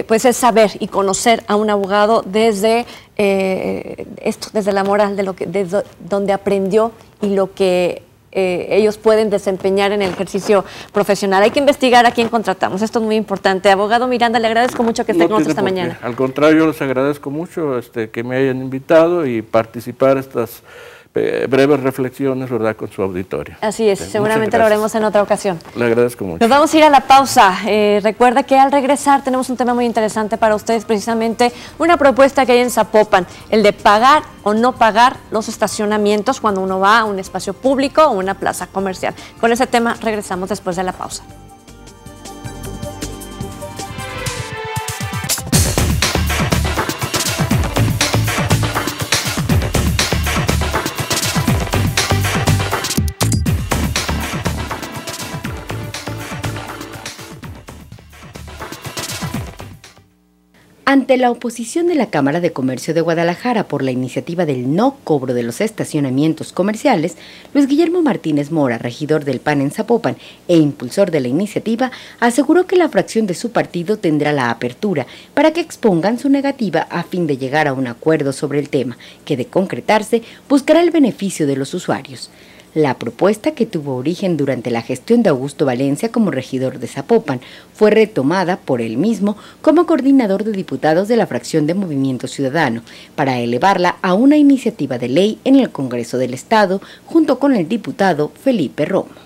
pues es saber y conocer a un abogado desde eh, esto desde la moral, de lo que, desde donde aprendió y lo que eh, ellos pueden desempeñar en el ejercicio profesional. Hay que investigar a quién contratamos, esto es muy importante. Abogado Miranda, le agradezco mucho que esté con nosotros esta mañana.
Al contrario, les agradezco mucho este, que me hayan invitado y participar estas breves reflexiones, ¿verdad?, con su auditorio.
Así es, seguramente lo haremos en otra ocasión.
Le agradezco mucho.
Nos vamos a ir a la pausa. Eh, recuerda que al regresar tenemos un tema muy interesante para ustedes, precisamente una propuesta que hay en Zapopan, el de pagar o no pagar los estacionamientos cuando uno va a un espacio público o una plaza comercial. Con ese tema regresamos después de la pausa.
Ante la oposición de la Cámara de Comercio de Guadalajara por la iniciativa del no cobro de los estacionamientos comerciales, Luis Guillermo Martínez Mora, regidor del PAN en Zapopan e impulsor de la iniciativa, aseguró que la fracción de su partido tendrá la apertura para que expongan su negativa a fin de llegar a un acuerdo sobre el tema, que de concretarse buscará el beneficio de los usuarios. La propuesta que tuvo origen durante la gestión de Augusto Valencia como regidor de Zapopan fue retomada por él mismo como coordinador de diputados de la fracción de Movimiento Ciudadano para elevarla a una iniciativa de ley en el Congreso del Estado junto con el diputado Felipe Romo.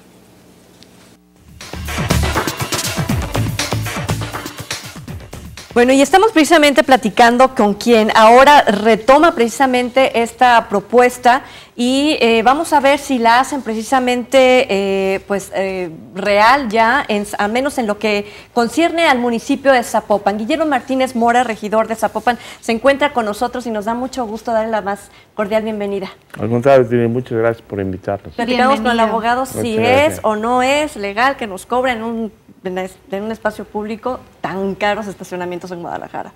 Bueno, y estamos precisamente platicando con quien ahora retoma precisamente esta propuesta y eh, vamos a ver si la hacen precisamente eh, pues eh, real ya, en, al menos en lo que concierne al municipio de Zapopan. Guillermo Martínez Mora, regidor de Zapopan, se encuentra con nosotros y nos da mucho gusto darle la más cordial bienvenida.
Al contrario, muchas gracias por invitarnos.
Platicamos con el abogado si es o no es legal que nos cobren un en un espacio público tan caros estacionamientos en Guadalajara.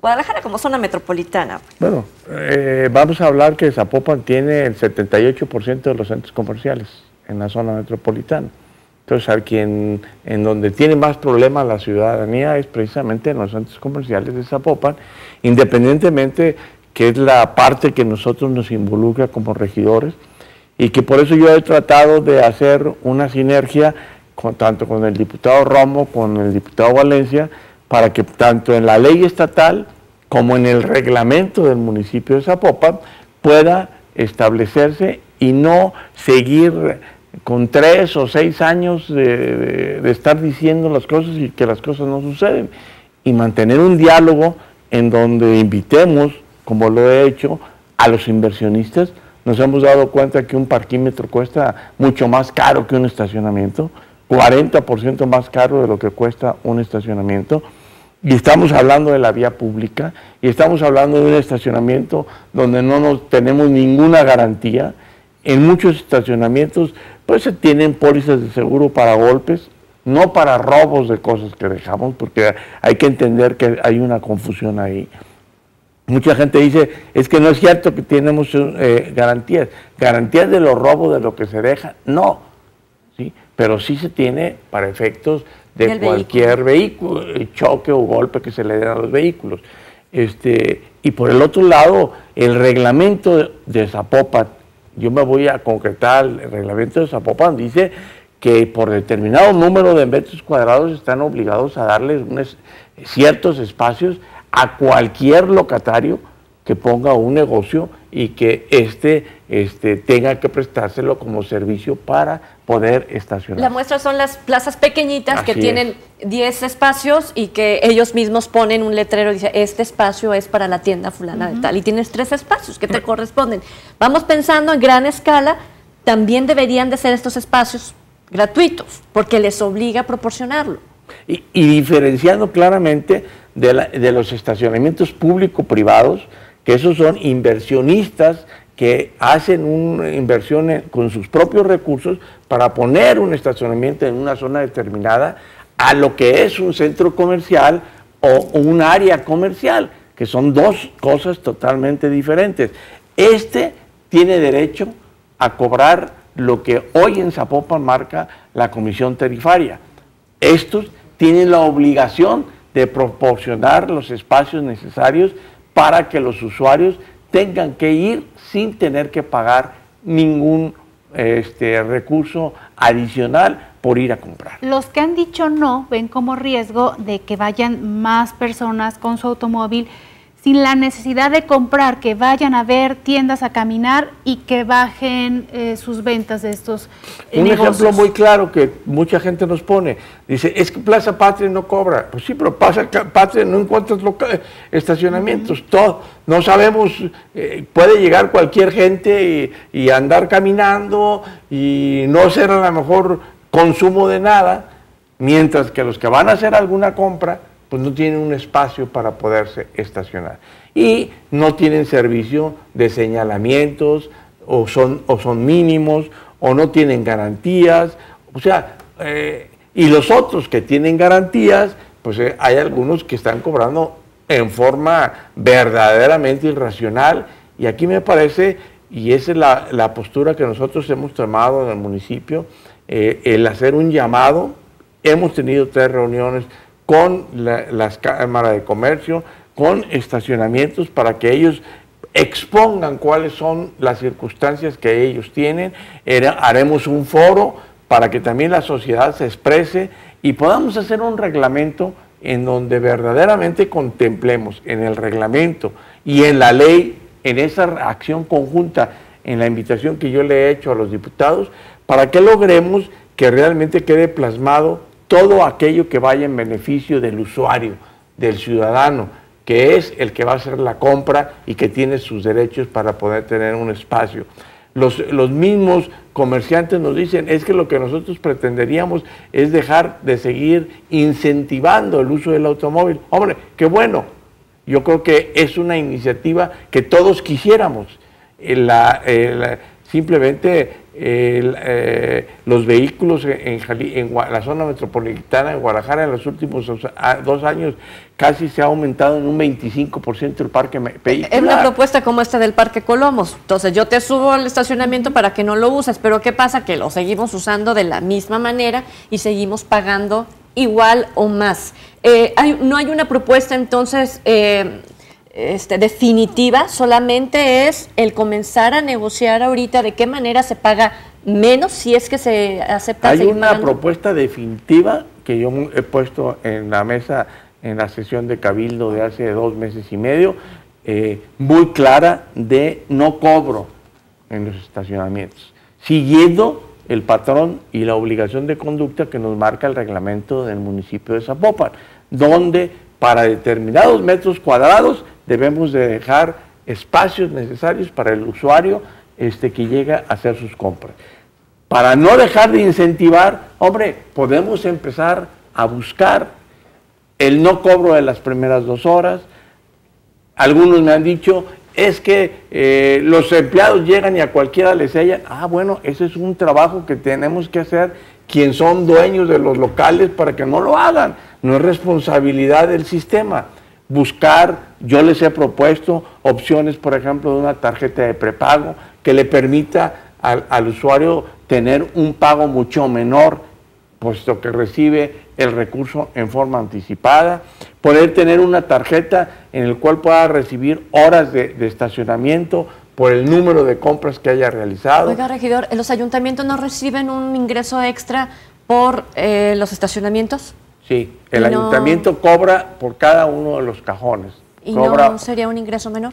Guadalajara como zona metropolitana.
Bueno, eh, vamos a hablar que Zapopan tiene el 78% de los centros comerciales en la zona metropolitana. Entonces, a quien, en donde tiene más problemas la ciudadanía es precisamente en los centros comerciales de Zapopan, independientemente que es la parte que nosotros nos involucra como regidores y que por eso yo he tratado de hacer una sinergia tanto con el diputado Romo, con el diputado Valencia, para que tanto en la ley estatal como en el reglamento del municipio de Zapopan pueda establecerse y no seguir con tres o seis años de, de, estar diciendo las cosas y que las cosas no suceden. Y mantener un diálogo en donde invitemos, como lo he hecho, a los inversionistas. Nos hemos dado cuenta que un parquímetro cuesta mucho más caro que un estacionamiento. 40% más caro de lo que cuesta un estacionamiento. Y estamos hablando de la vía pública y estamos hablando de un estacionamiento donde no nos, tenemos ninguna garantía. En muchos estacionamientos pues se tienen pólizas de seguro para golpes, no para robos de cosas que dejamos, porque hay que entender que hay una confusión ahí. Mucha gente dice, es que no es cierto que tenemos eh, garantías. Garantías de los robos, de lo que se deja, no. Pero sí se tiene para efectos de cualquier vehículo. choque o golpe que se le den a los vehículos. Este, y por el otro lado, el reglamento de Zapopan, yo me voy a concretar, el reglamento de Zapopan dice que por determinado número de metros cuadrados están obligados a darles ciertos espacios a cualquier locatario que ponga un negocio y que éste este, tenga que prestárselo como servicio para poder estacionar.
La muestra son las plazas pequeñitas que tienen 10 espacios y que ellos mismos ponen un letrero y dice, este espacio es para la tienda fulana de tal. Y tienes tres espacios que te corresponden. Vamos pensando en gran escala, también deberían de ser estos espacios gratuitos, porque les obliga a proporcionarlo.
Y, diferenciando claramente de, de los estacionamientos público-privados, que esos son inversionistas que hacen una inversión con sus propios recursos para poner un estacionamiento en una zona determinada a lo que es un centro comercial o un área comercial, que son dos cosas totalmente diferentes. Este tiene derecho a cobrar lo que hoy en Zapopan marca la comisión tarifaria. Estos tienen la obligación de proporcionar los espacios necesarios para que los usuarios tengan que ir sin tener que pagar ningún este, recurso adicional por ir a comprar.
Los que han dicho no ven como riesgo de que vayan más personas con su automóvil sin la necesidad de comprar, que vayan a ver tiendas a caminar y que bajen eh, sus ventas de estos
eh, Un ejemplo muy claro que mucha gente nos pone, dice, es que Plaza Patria no cobra. Pues sí, pero Plaza Patria no encuentras estacionamientos, todo. No sabemos, eh, puede llegar cualquier gente y, y andar caminando y no ser a lo mejor consumo de nada, mientras que los que van a hacer alguna compra, pues no tienen un espacio para poderse estacionar. Y no tienen servicio de señalamientos, o son, o son mínimos, o no tienen garantías. O sea, eh, y los otros que tienen garantías, pues eh, hay algunos que están cobrando en forma verdaderamente irracional. Y aquí me parece, y esa es la, postura que nosotros hemos tomado en el municipio, eh, el hacer un llamado. Hemos tenido tres reuniones con las cámaras de comercio, con estacionamientos para que ellos expongan cuáles son las circunstancias que ellos tienen. haremos un foro para que también la sociedad se exprese y podamos hacer un reglamento en donde verdaderamente contemplemos en el reglamento y en la ley, en esa acción conjunta, en la invitación que yo le he hecho a los diputados, para que logremos que realmente quede plasmado todo aquello que vaya en beneficio del usuario, del ciudadano, que es el que va a hacer la compra y que tiene sus derechos para poder tener un espacio. Los, los, mismos comerciantes nos dicen, es que lo que nosotros pretenderíamos es dejar de seguir incentivando el uso del automóvil. Hombre, qué bueno. Yo creo que es una iniciativa que todos quisiéramos. La, simplemente eh, los vehículos en, la zona metropolitana de Guadalajara en los últimos dos, años casi se ha aumentado en un 25% el parque vehicular.
Es una propuesta como esta del Parque Colomos. Entonces yo te subo al estacionamiento para que no lo uses, pero ¿qué pasa? Que lo seguimos usando de la misma manera y seguimos pagando igual o más. Eh, no hay una propuesta entonces eh, este, definitiva, solamente es el comenzar a negociar ahorita de qué manera se paga menos si es que se acepta.
Hay una propuesta definitiva que yo he puesto en la mesa en la sesión de Cabildo de hace dos meses y medio, eh, muy clara de no cobro en los estacionamientos, siguiendo el patrón y la obligación de conducta que nos marca el reglamento del municipio de Zapopan, donde para determinados metros cuadrados debemos de dejar espacios necesarios para el usuario este, que llega a hacer sus compras. Para no dejar de incentivar, hombre, podemos empezar a buscar el no cobro de las primeras dos horas. Algunos me han dicho, es que eh, los empleados llegan y a cualquiera les sellan. Ah, bueno, ese es un trabajo que tenemos que hacer quien son dueños de los locales para que no lo hagan. No es responsabilidad del sistema buscar, yo les he propuesto opciones, por ejemplo, de una tarjeta de prepago que le permita al, usuario tener un pago mucho menor, puesto que recibe el recurso en forma anticipada, poder tener una tarjeta en el cual pueda recibir horas de, estacionamiento por el número de compras que haya realizado.
Oiga, regidor, ¿los ayuntamientos no reciben un ingreso extra por eh, los estacionamientos?
Sí, el ayuntamiento cobra por cada uno de los cajones.
¿Y no sería un ingreso menor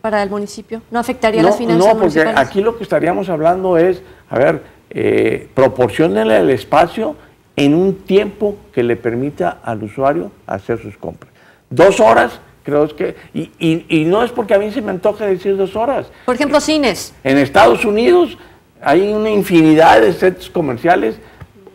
para el municipio? ¿No afectaría las finanzas
No, porque aquí lo que estaríamos hablando es, a ver, eh, proporcionenle el espacio en un tiempo que le permita al usuario hacer sus compras. Dos horas, creo que, y, y, no es porque a mí se me antoje decir dos horas.
Por ejemplo, cines.
En Estados Unidos hay una infinidad de centros comerciales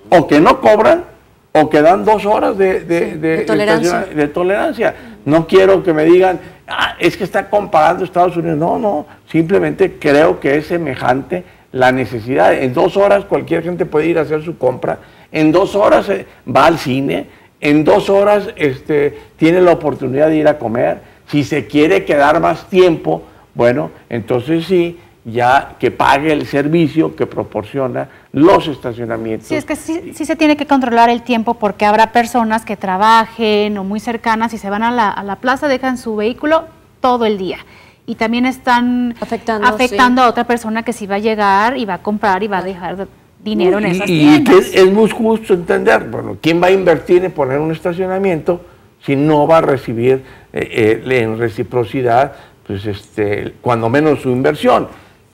o que no cobran o que dan dos horas de,
tolerancia.
de, tolerancia. No quiero que me digan, ah, es que está comparando Estados Unidos. No, no, simplemente creo que es semejante la necesidad. En dos horas cualquier gente puede ir a hacer su compra, en dos horas eh, va al cine, en dos horas este, tiene la oportunidad de ir a comer. Si se quiere quedar más tiempo, bueno, entonces sí, ya que pague el servicio que proporciona los estacionamientos.
Sí, es que sí, se tiene que controlar el tiempo porque habrá personas que trabajen o muy cercanas y se van a la, a la plaza, dejan su vehículo todo el día. Y también están afectando, afectando a otra persona que sí va a llegar y va a comprar y va a dejar dinero en esas y,
Y que es muy justo entender, bueno, ¿quién va a invertir en poner un estacionamiento si no va a recibir eh, eh, en reciprocidad, pues este, cuando menos su inversión?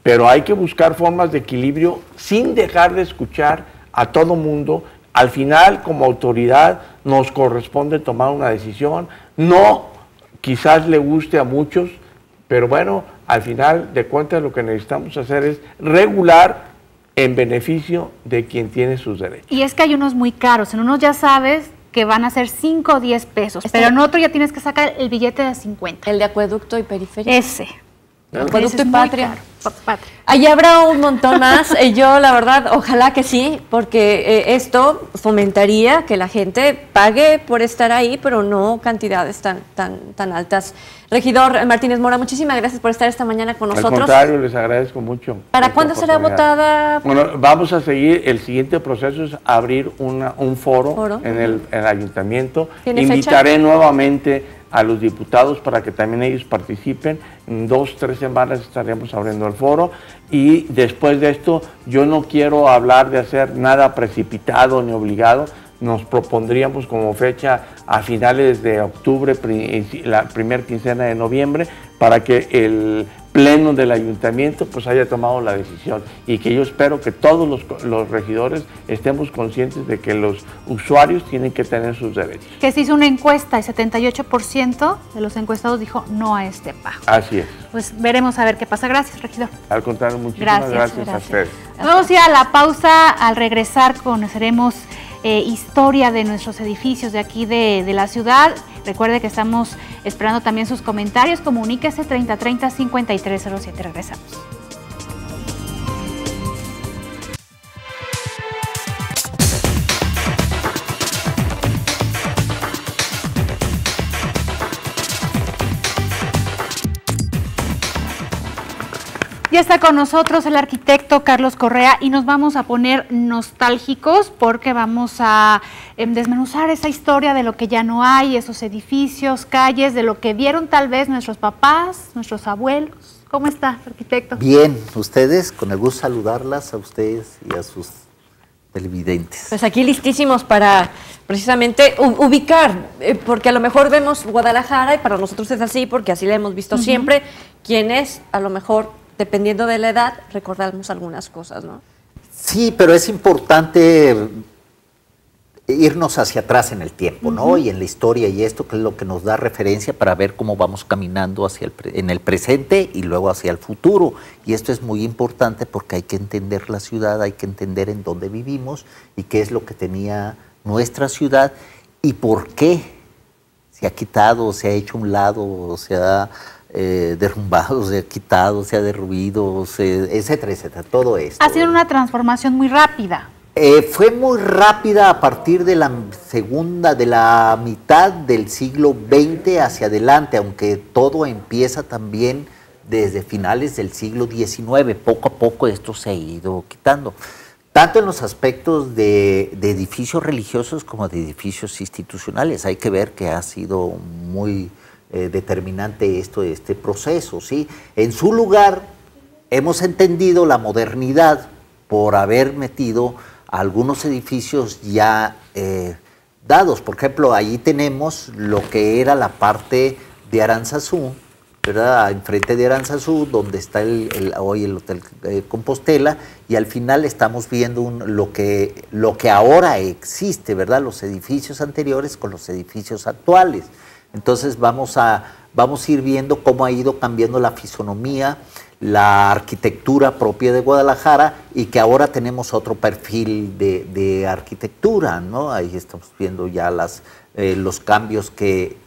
Pero hay que buscar formas de equilibrio sin dejar de escuchar a todo mundo. Al final, como autoridad, nos corresponde tomar una decisión. No, quizás le guste a muchos, pero bueno, al final de cuentas lo que necesitamos hacer es regular en beneficio de quien tiene sus derechos.
Y es que hay unos muy caros, en unos ya sabes que van a ser 5 o 10 pesos, pero en otro ya tienes que sacar el billete de 50.
El de acueducto y periferia.
Ese.
Acueducto y patria. Allí habrá un montón más. Eh, yo, la verdad, ojalá que sí, porque eh, esto fomentaría que la gente pague por estar ahí, pero no cantidades tan, tan, tan altas. Regidor Martínez Mora, muchísimas gracias por estar esta mañana con nosotros. Al
contrario, les agradezco mucho.
¿Para cuándo será votada?
Bueno, vamos a seguir, el siguiente proceso es abrir una, un foro, En, el, en, el, ayuntamiento. Invitaré nuevamente a los diputados para que también ellos participen. En dos, tres semanas estaremos abriendo el foro y después de esto yo no quiero hablar de hacer nada precipitado ni obligado. Nos propondríamos como fecha a finales de octubre, la primera quincena de noviembre, para que el pleno del ayuntamiento pues haya tomado la decisión y que yo espero que todos los, regidores estemos conscientes de que los usuarios tienen que tener sus derechos.
Que se hizo una encuesta y 78% de los encuestados dijo no a este pago.
Así es.
Pues veremos a ver qué pasa. Gracias, regidor.
Al contrario, muchísimas gracias, a ustedes.
Vamos a ir a la pausa. Al regresar conoceremos eh, historia de nuestros edificios de aquí de, de la ciudad. Recuerde que estamos esperando también sus comentarios. Comuníquese 3030 5307. Regresamos. Ya está con nosotros el arquitecto Carlos Correa y nos vamos a poner nostálgicos porque vamos a em, desmenuzar esa historia de lo que ya no hay, esos edificios, calles, de lo que vieron tal vez nuestros papás, nuestros abuelos. ¿Cómo está, arquitecto?
Bien, ustedes, con el gusto saludarlas a ustedes y a sus televidentes.
Pues aquí listísimos para precisamente ubicar, eh, porque a lo mejor vemos Guadalajara y para nosotros es así, porque así la hemos visto siempre, quién es a lo mejor dependiendo de la edad, recordamos algunas cosas, ¿no?
Sí, pero es importante irnos hacia atrás en el tiempo, ¿no? Y en la historia y esto que es lo que nos da referencia para ver cómo vamos caminando hacia el en el presente y luego hacia el futuro. Y esto es muy importante porque hay que entender la ciudad, hay que entender en dónde vivimos y qué es lo que tenía nuestra ciudad y por qué se ha quitado, se ha hecho un lado, se ha eh, derrumbado, se ha quitado, se ha derruido, etcétera, etcétera, todo esto.
Ha sido una transformación muy rápida.
Eh, fue muy rápida a partir de la segunda, de la mitad del siglo XX hacia adelante, aunque todo empieza también desde finales del siglo XIX. Poco a poco esto se ha ido quitando, tanto en los aspectos de, de edificios religiosos como de edificios institucionales. Hay que ver que ha sido muy eh, determinante esto, este proceso. ¿sí? En su lugar, hemos entendido la modernidad por haber metido algunos edificios ya eh, dados. Por ejemplo, allí tenemos lo que era la parte de Aranzazú, ¿verdad? Enfrente de Aranzazú, donde está hoy el Hotel eh, Compostela, y al final estamos viendo lo, que, lo que ahora existe, ¿verdad? Los edificios anteriores con los edificios actuales. Entonces vamos a, vamos a ir viendo cómo ha ido cambiando la fisonomía, la arquitectura propia de Guadalajara y que ahora tenemos otro perfil de, arquitectura, ¿no? Ahí estamos viendo ya las, eh, los cambios que,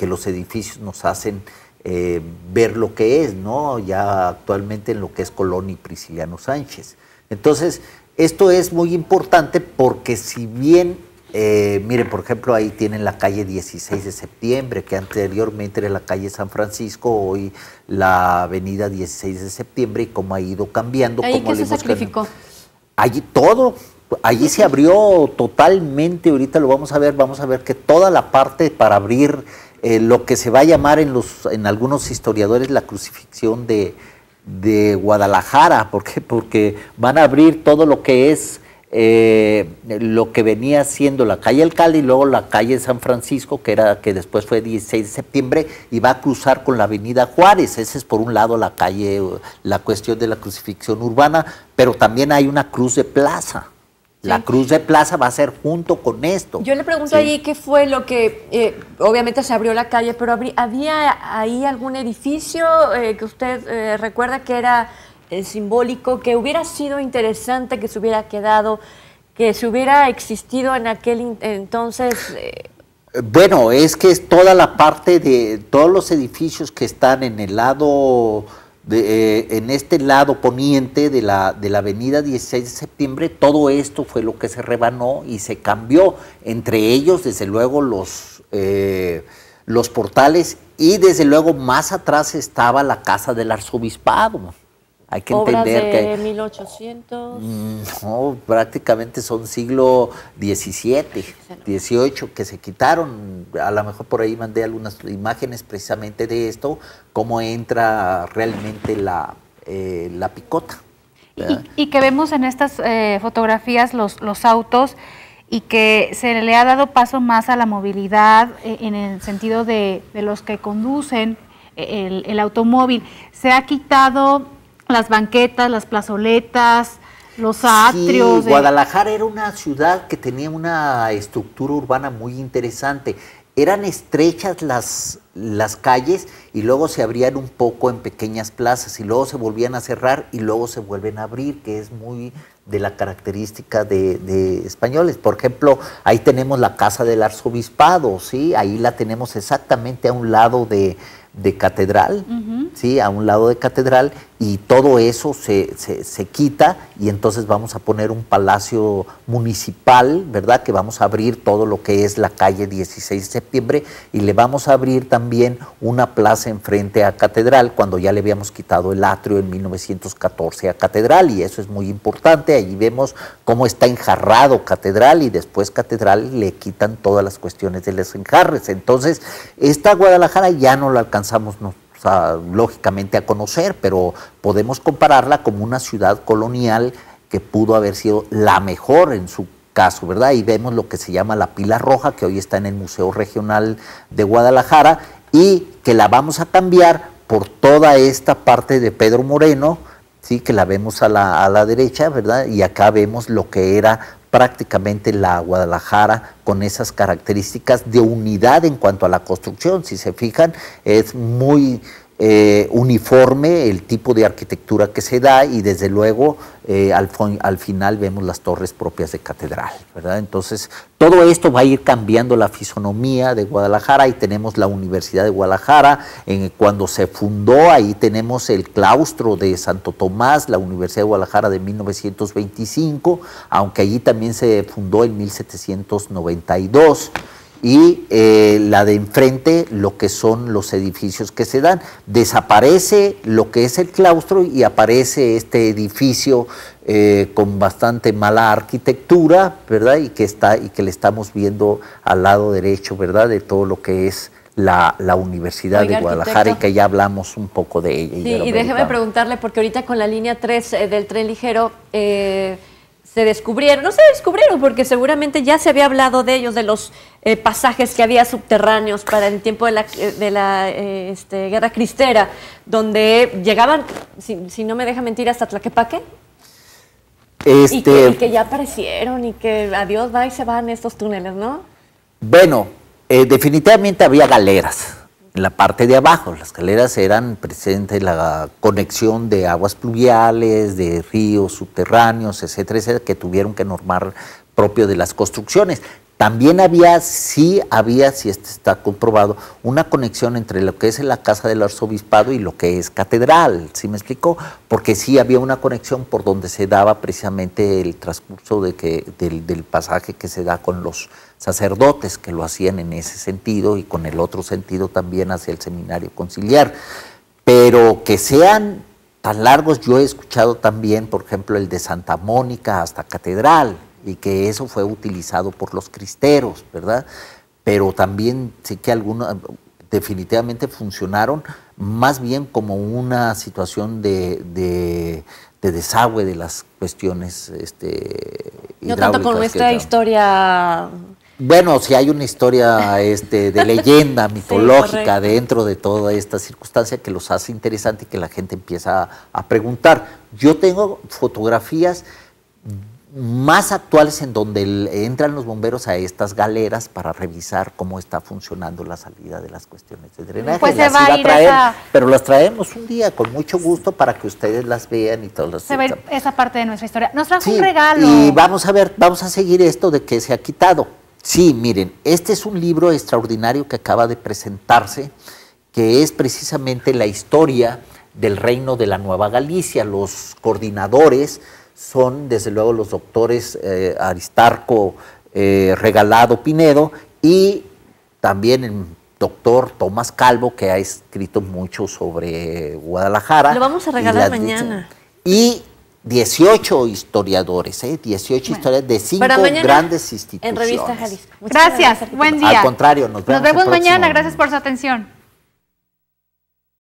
los edificios nos hacen eh, ver lo que es, ¿no? Ya actualmente en lo que es Colón y Prisciliano Sánchez. Entonces, esto es muy importante porque si bien eh, miren, por ejemplo, ahí tienen la calle 16 de septiembre, que anteriormente era la calle San Francisco, hoy la avenida 16 de septiembre, y cómo ha ido cambiando.
¿Ahí qué se sacrificó?
Allí todo, allí se abrió totalmente, ahorita lo vamos a ver, vamos a ver que toda la parte para abrir eh, lo que se va a llamar en, los, en algunos historiadores la crucifixión de, de Guadalajara, ¿por qué? Porque van a abrir todo lo que es eh, lo que venía siendo la calle Alcalde y luego la calle San Francisco, que era que después fue 16 de septiembre, y va a cruzar con la avenida Juárez. Esa es por un lado la calle, la cuestión de la crucifixión urbana, pero también hay una cruz de plaza. La cruz de plaza va a ser junto con esto.
Yo le pregunto ahí qué fue lo que, eh, obviamente se abrió la calle, pero ¿había ahí algún edificio eh, que usted recuerda que era el simbólico, que hubiera sido interesante que se hubiera quedado, que se hubiera existido en aquel entonces.
Eh, bueno, es que es toda la parte de todos los edificios que están en el lado, de, eh, en este lado poniente de la, de la avenida 16 de septiembre, todo esto fue lo que se rebanó y se cambió. Entre ellos, desde luego, los, eh, los portales y desde luego más atrás estaba la casa del arzobispado. Hay que entender
de que... 1800?
Mm, no, prácticamente son siglo XVII, XVIII, que se quitaron. A lo mejor por ahí mandé algunas imágenes precisamente de esto, cómo entra realmente la, eh, la picota.
Y, que vemos en estas eh, fotografías los, los autos y que se le ha dado paso más a la movilidad eh, en el sentido de, de los que conducen el, el automóvil. Se ha quitado las banquetas, las plazoletas, los atrios.
Sí, Guadalajara era una ciudad que tenía una estructura urbana muy interesante. Eran estrechas las, las calles y luego se abrían un poco en pequeñas plazas y luego se volvían a cerrar y luego se vuelven a abrir, que es muy de la característica de, de, españoles. Por ejemplo, ahí tenemos la casa del arzobispado, ¿sí? Ahí la tenemos exactamente a un lado de, de catedral, ¿sí? a un lado de catedral, y todo eso se, se, quita y entonces vamos a poner un palacio municipal, ¿verdad? Que vamos a abrir todo lo que es la calle 16 de septiembre y le vamos a abrir también una plaza enfrente a catedral cuando ya le habíamos quitado el atrio en 1914 a catedral y eso es muy importante, allí vemos cómo está enjarrado catedral y después catedral le quitan todas las cuestiones de los enjarres. Entonces, esta Guadalajara ya no la lógicamente a conocer, pero podemos compararla como una ciudad colonial que pudo haber sido la mejor en su caso, ¿verdad? Y vemos lo que se llama la pila roja, que hoy está en el Museo Regional de Guadalajara, y que la vamos a cambiar por toda esta parte de Pedro Moreno, sí, que la vemos a la, a la derecha, ¿verdad? Y acá vemos lo que era prácticamente la Guadalajara con esas características de unidad en cuanto a la construcción. Si se fijan, es muy eh, uniforme el tipo de arquitectura que se da y desde luego eh, al, al, final vemos las torres propias de catedral, ¿verdad? Entonces, todo esto va a ir cambiando la fisonomía de Guadalajara y tenemos la Universidad de Guadalajara, en, cuando se fundó ahí tenemos el claustro de Santo Tomás, la Universidad de Guadalajara de 1925, aunque allí también se fundó en 1792 y eh, la de enfrente lo que son los edificios que se dan. Desaparece lo que es el claustro y aparece este edificio eh, con bastante mala arquitectura, ¿verdad? Y que, está, y que le estamos viendo al lado derecho, ¿verdad? De todo lo que es la, Universidad de Guadalajara y que ya hablamos un poco de ella.
Y, sí, y déjeme preguntarle, porque ahorita con la línea 3 eh, del tren ligero se descubrieron, no se descubrieron porque seguramente ya se había hablado de ellos, de los eh, pasajes que había subterráneos para el tiempo de la, eh, de la eh, este, guerra cristera, donde llegaban, si, no me deja mentir, hasta Tlaquepaque. Este... Y, que, que, ya aparecieron y que adiós, va y se van estos túneles, ¿no?
Bueno, definitivamente había galeras, en la parte de abajo. Las escaleras eran presente la conexión de aguas pluviales, de ríos subterráneos, etcétera, etcétera, que tuvieron que normar propio de las construcciones. También había, sí había, si está comprobado, una conexión entre lo que es la casa del arzobispado y lo que es catedral, ¿sí me explico? Porque sí había una conexión por donde se daba precisamente el transcurso de que, del, del pasaje que se da con los sacerdotes que lo hacían en ese sentido y con el otro sentido también hacia el seminario conciliar. Pero que sean tan largos, yo he escuchado también, por ejemplo, el de Santa Mónica hasta Catedral, y que eso fue utilizado por los cristeros, ¿verdad? Pero también sí que algunos definitivamente funcionaron más bien como una situación de, de, desagüe de las cuestiones este,
No tanto con nuestra historia
bueno, si hay una historia este, de leyenda mitológica dentro de toda esta circunstancia que los hace interesante y que la gente empieza a, a preguntar. Yo tengo fotografías más actuales en donde entran los bomberos a estas galeras para revisar cómo está funcionando la salida de las cuestiones de drenaje.
Pues se va a ir
Pero las traemos un día con mucho gusto para que ustedes las vean y todas
Se ve esa parte de nuestra historia. Nos trajo un regalo.
Y vamos a ver, vamos a seguir esto de que se ha quitado. Sí, miren, este es un libro extraordinario que acaba de presentarse, que es precisamente la historia del reino de la Nueva Galicia. Los coordinadores son desde luego los doctores eh, Aristarco eh, Regalado Pinedo y también el doctor Tomás Calvo, que ha escrito mucho sobre Guadalajara.
Lo vamos a regalar mañana.
Y 18 historiadores, ¿eh? 18 historiadores de cinco grandes instituciones.
En Revista Jalisco.
Gracias. buen día.
Al contrario, nos vemos,
nos vemos mañana. Gracias por su atención.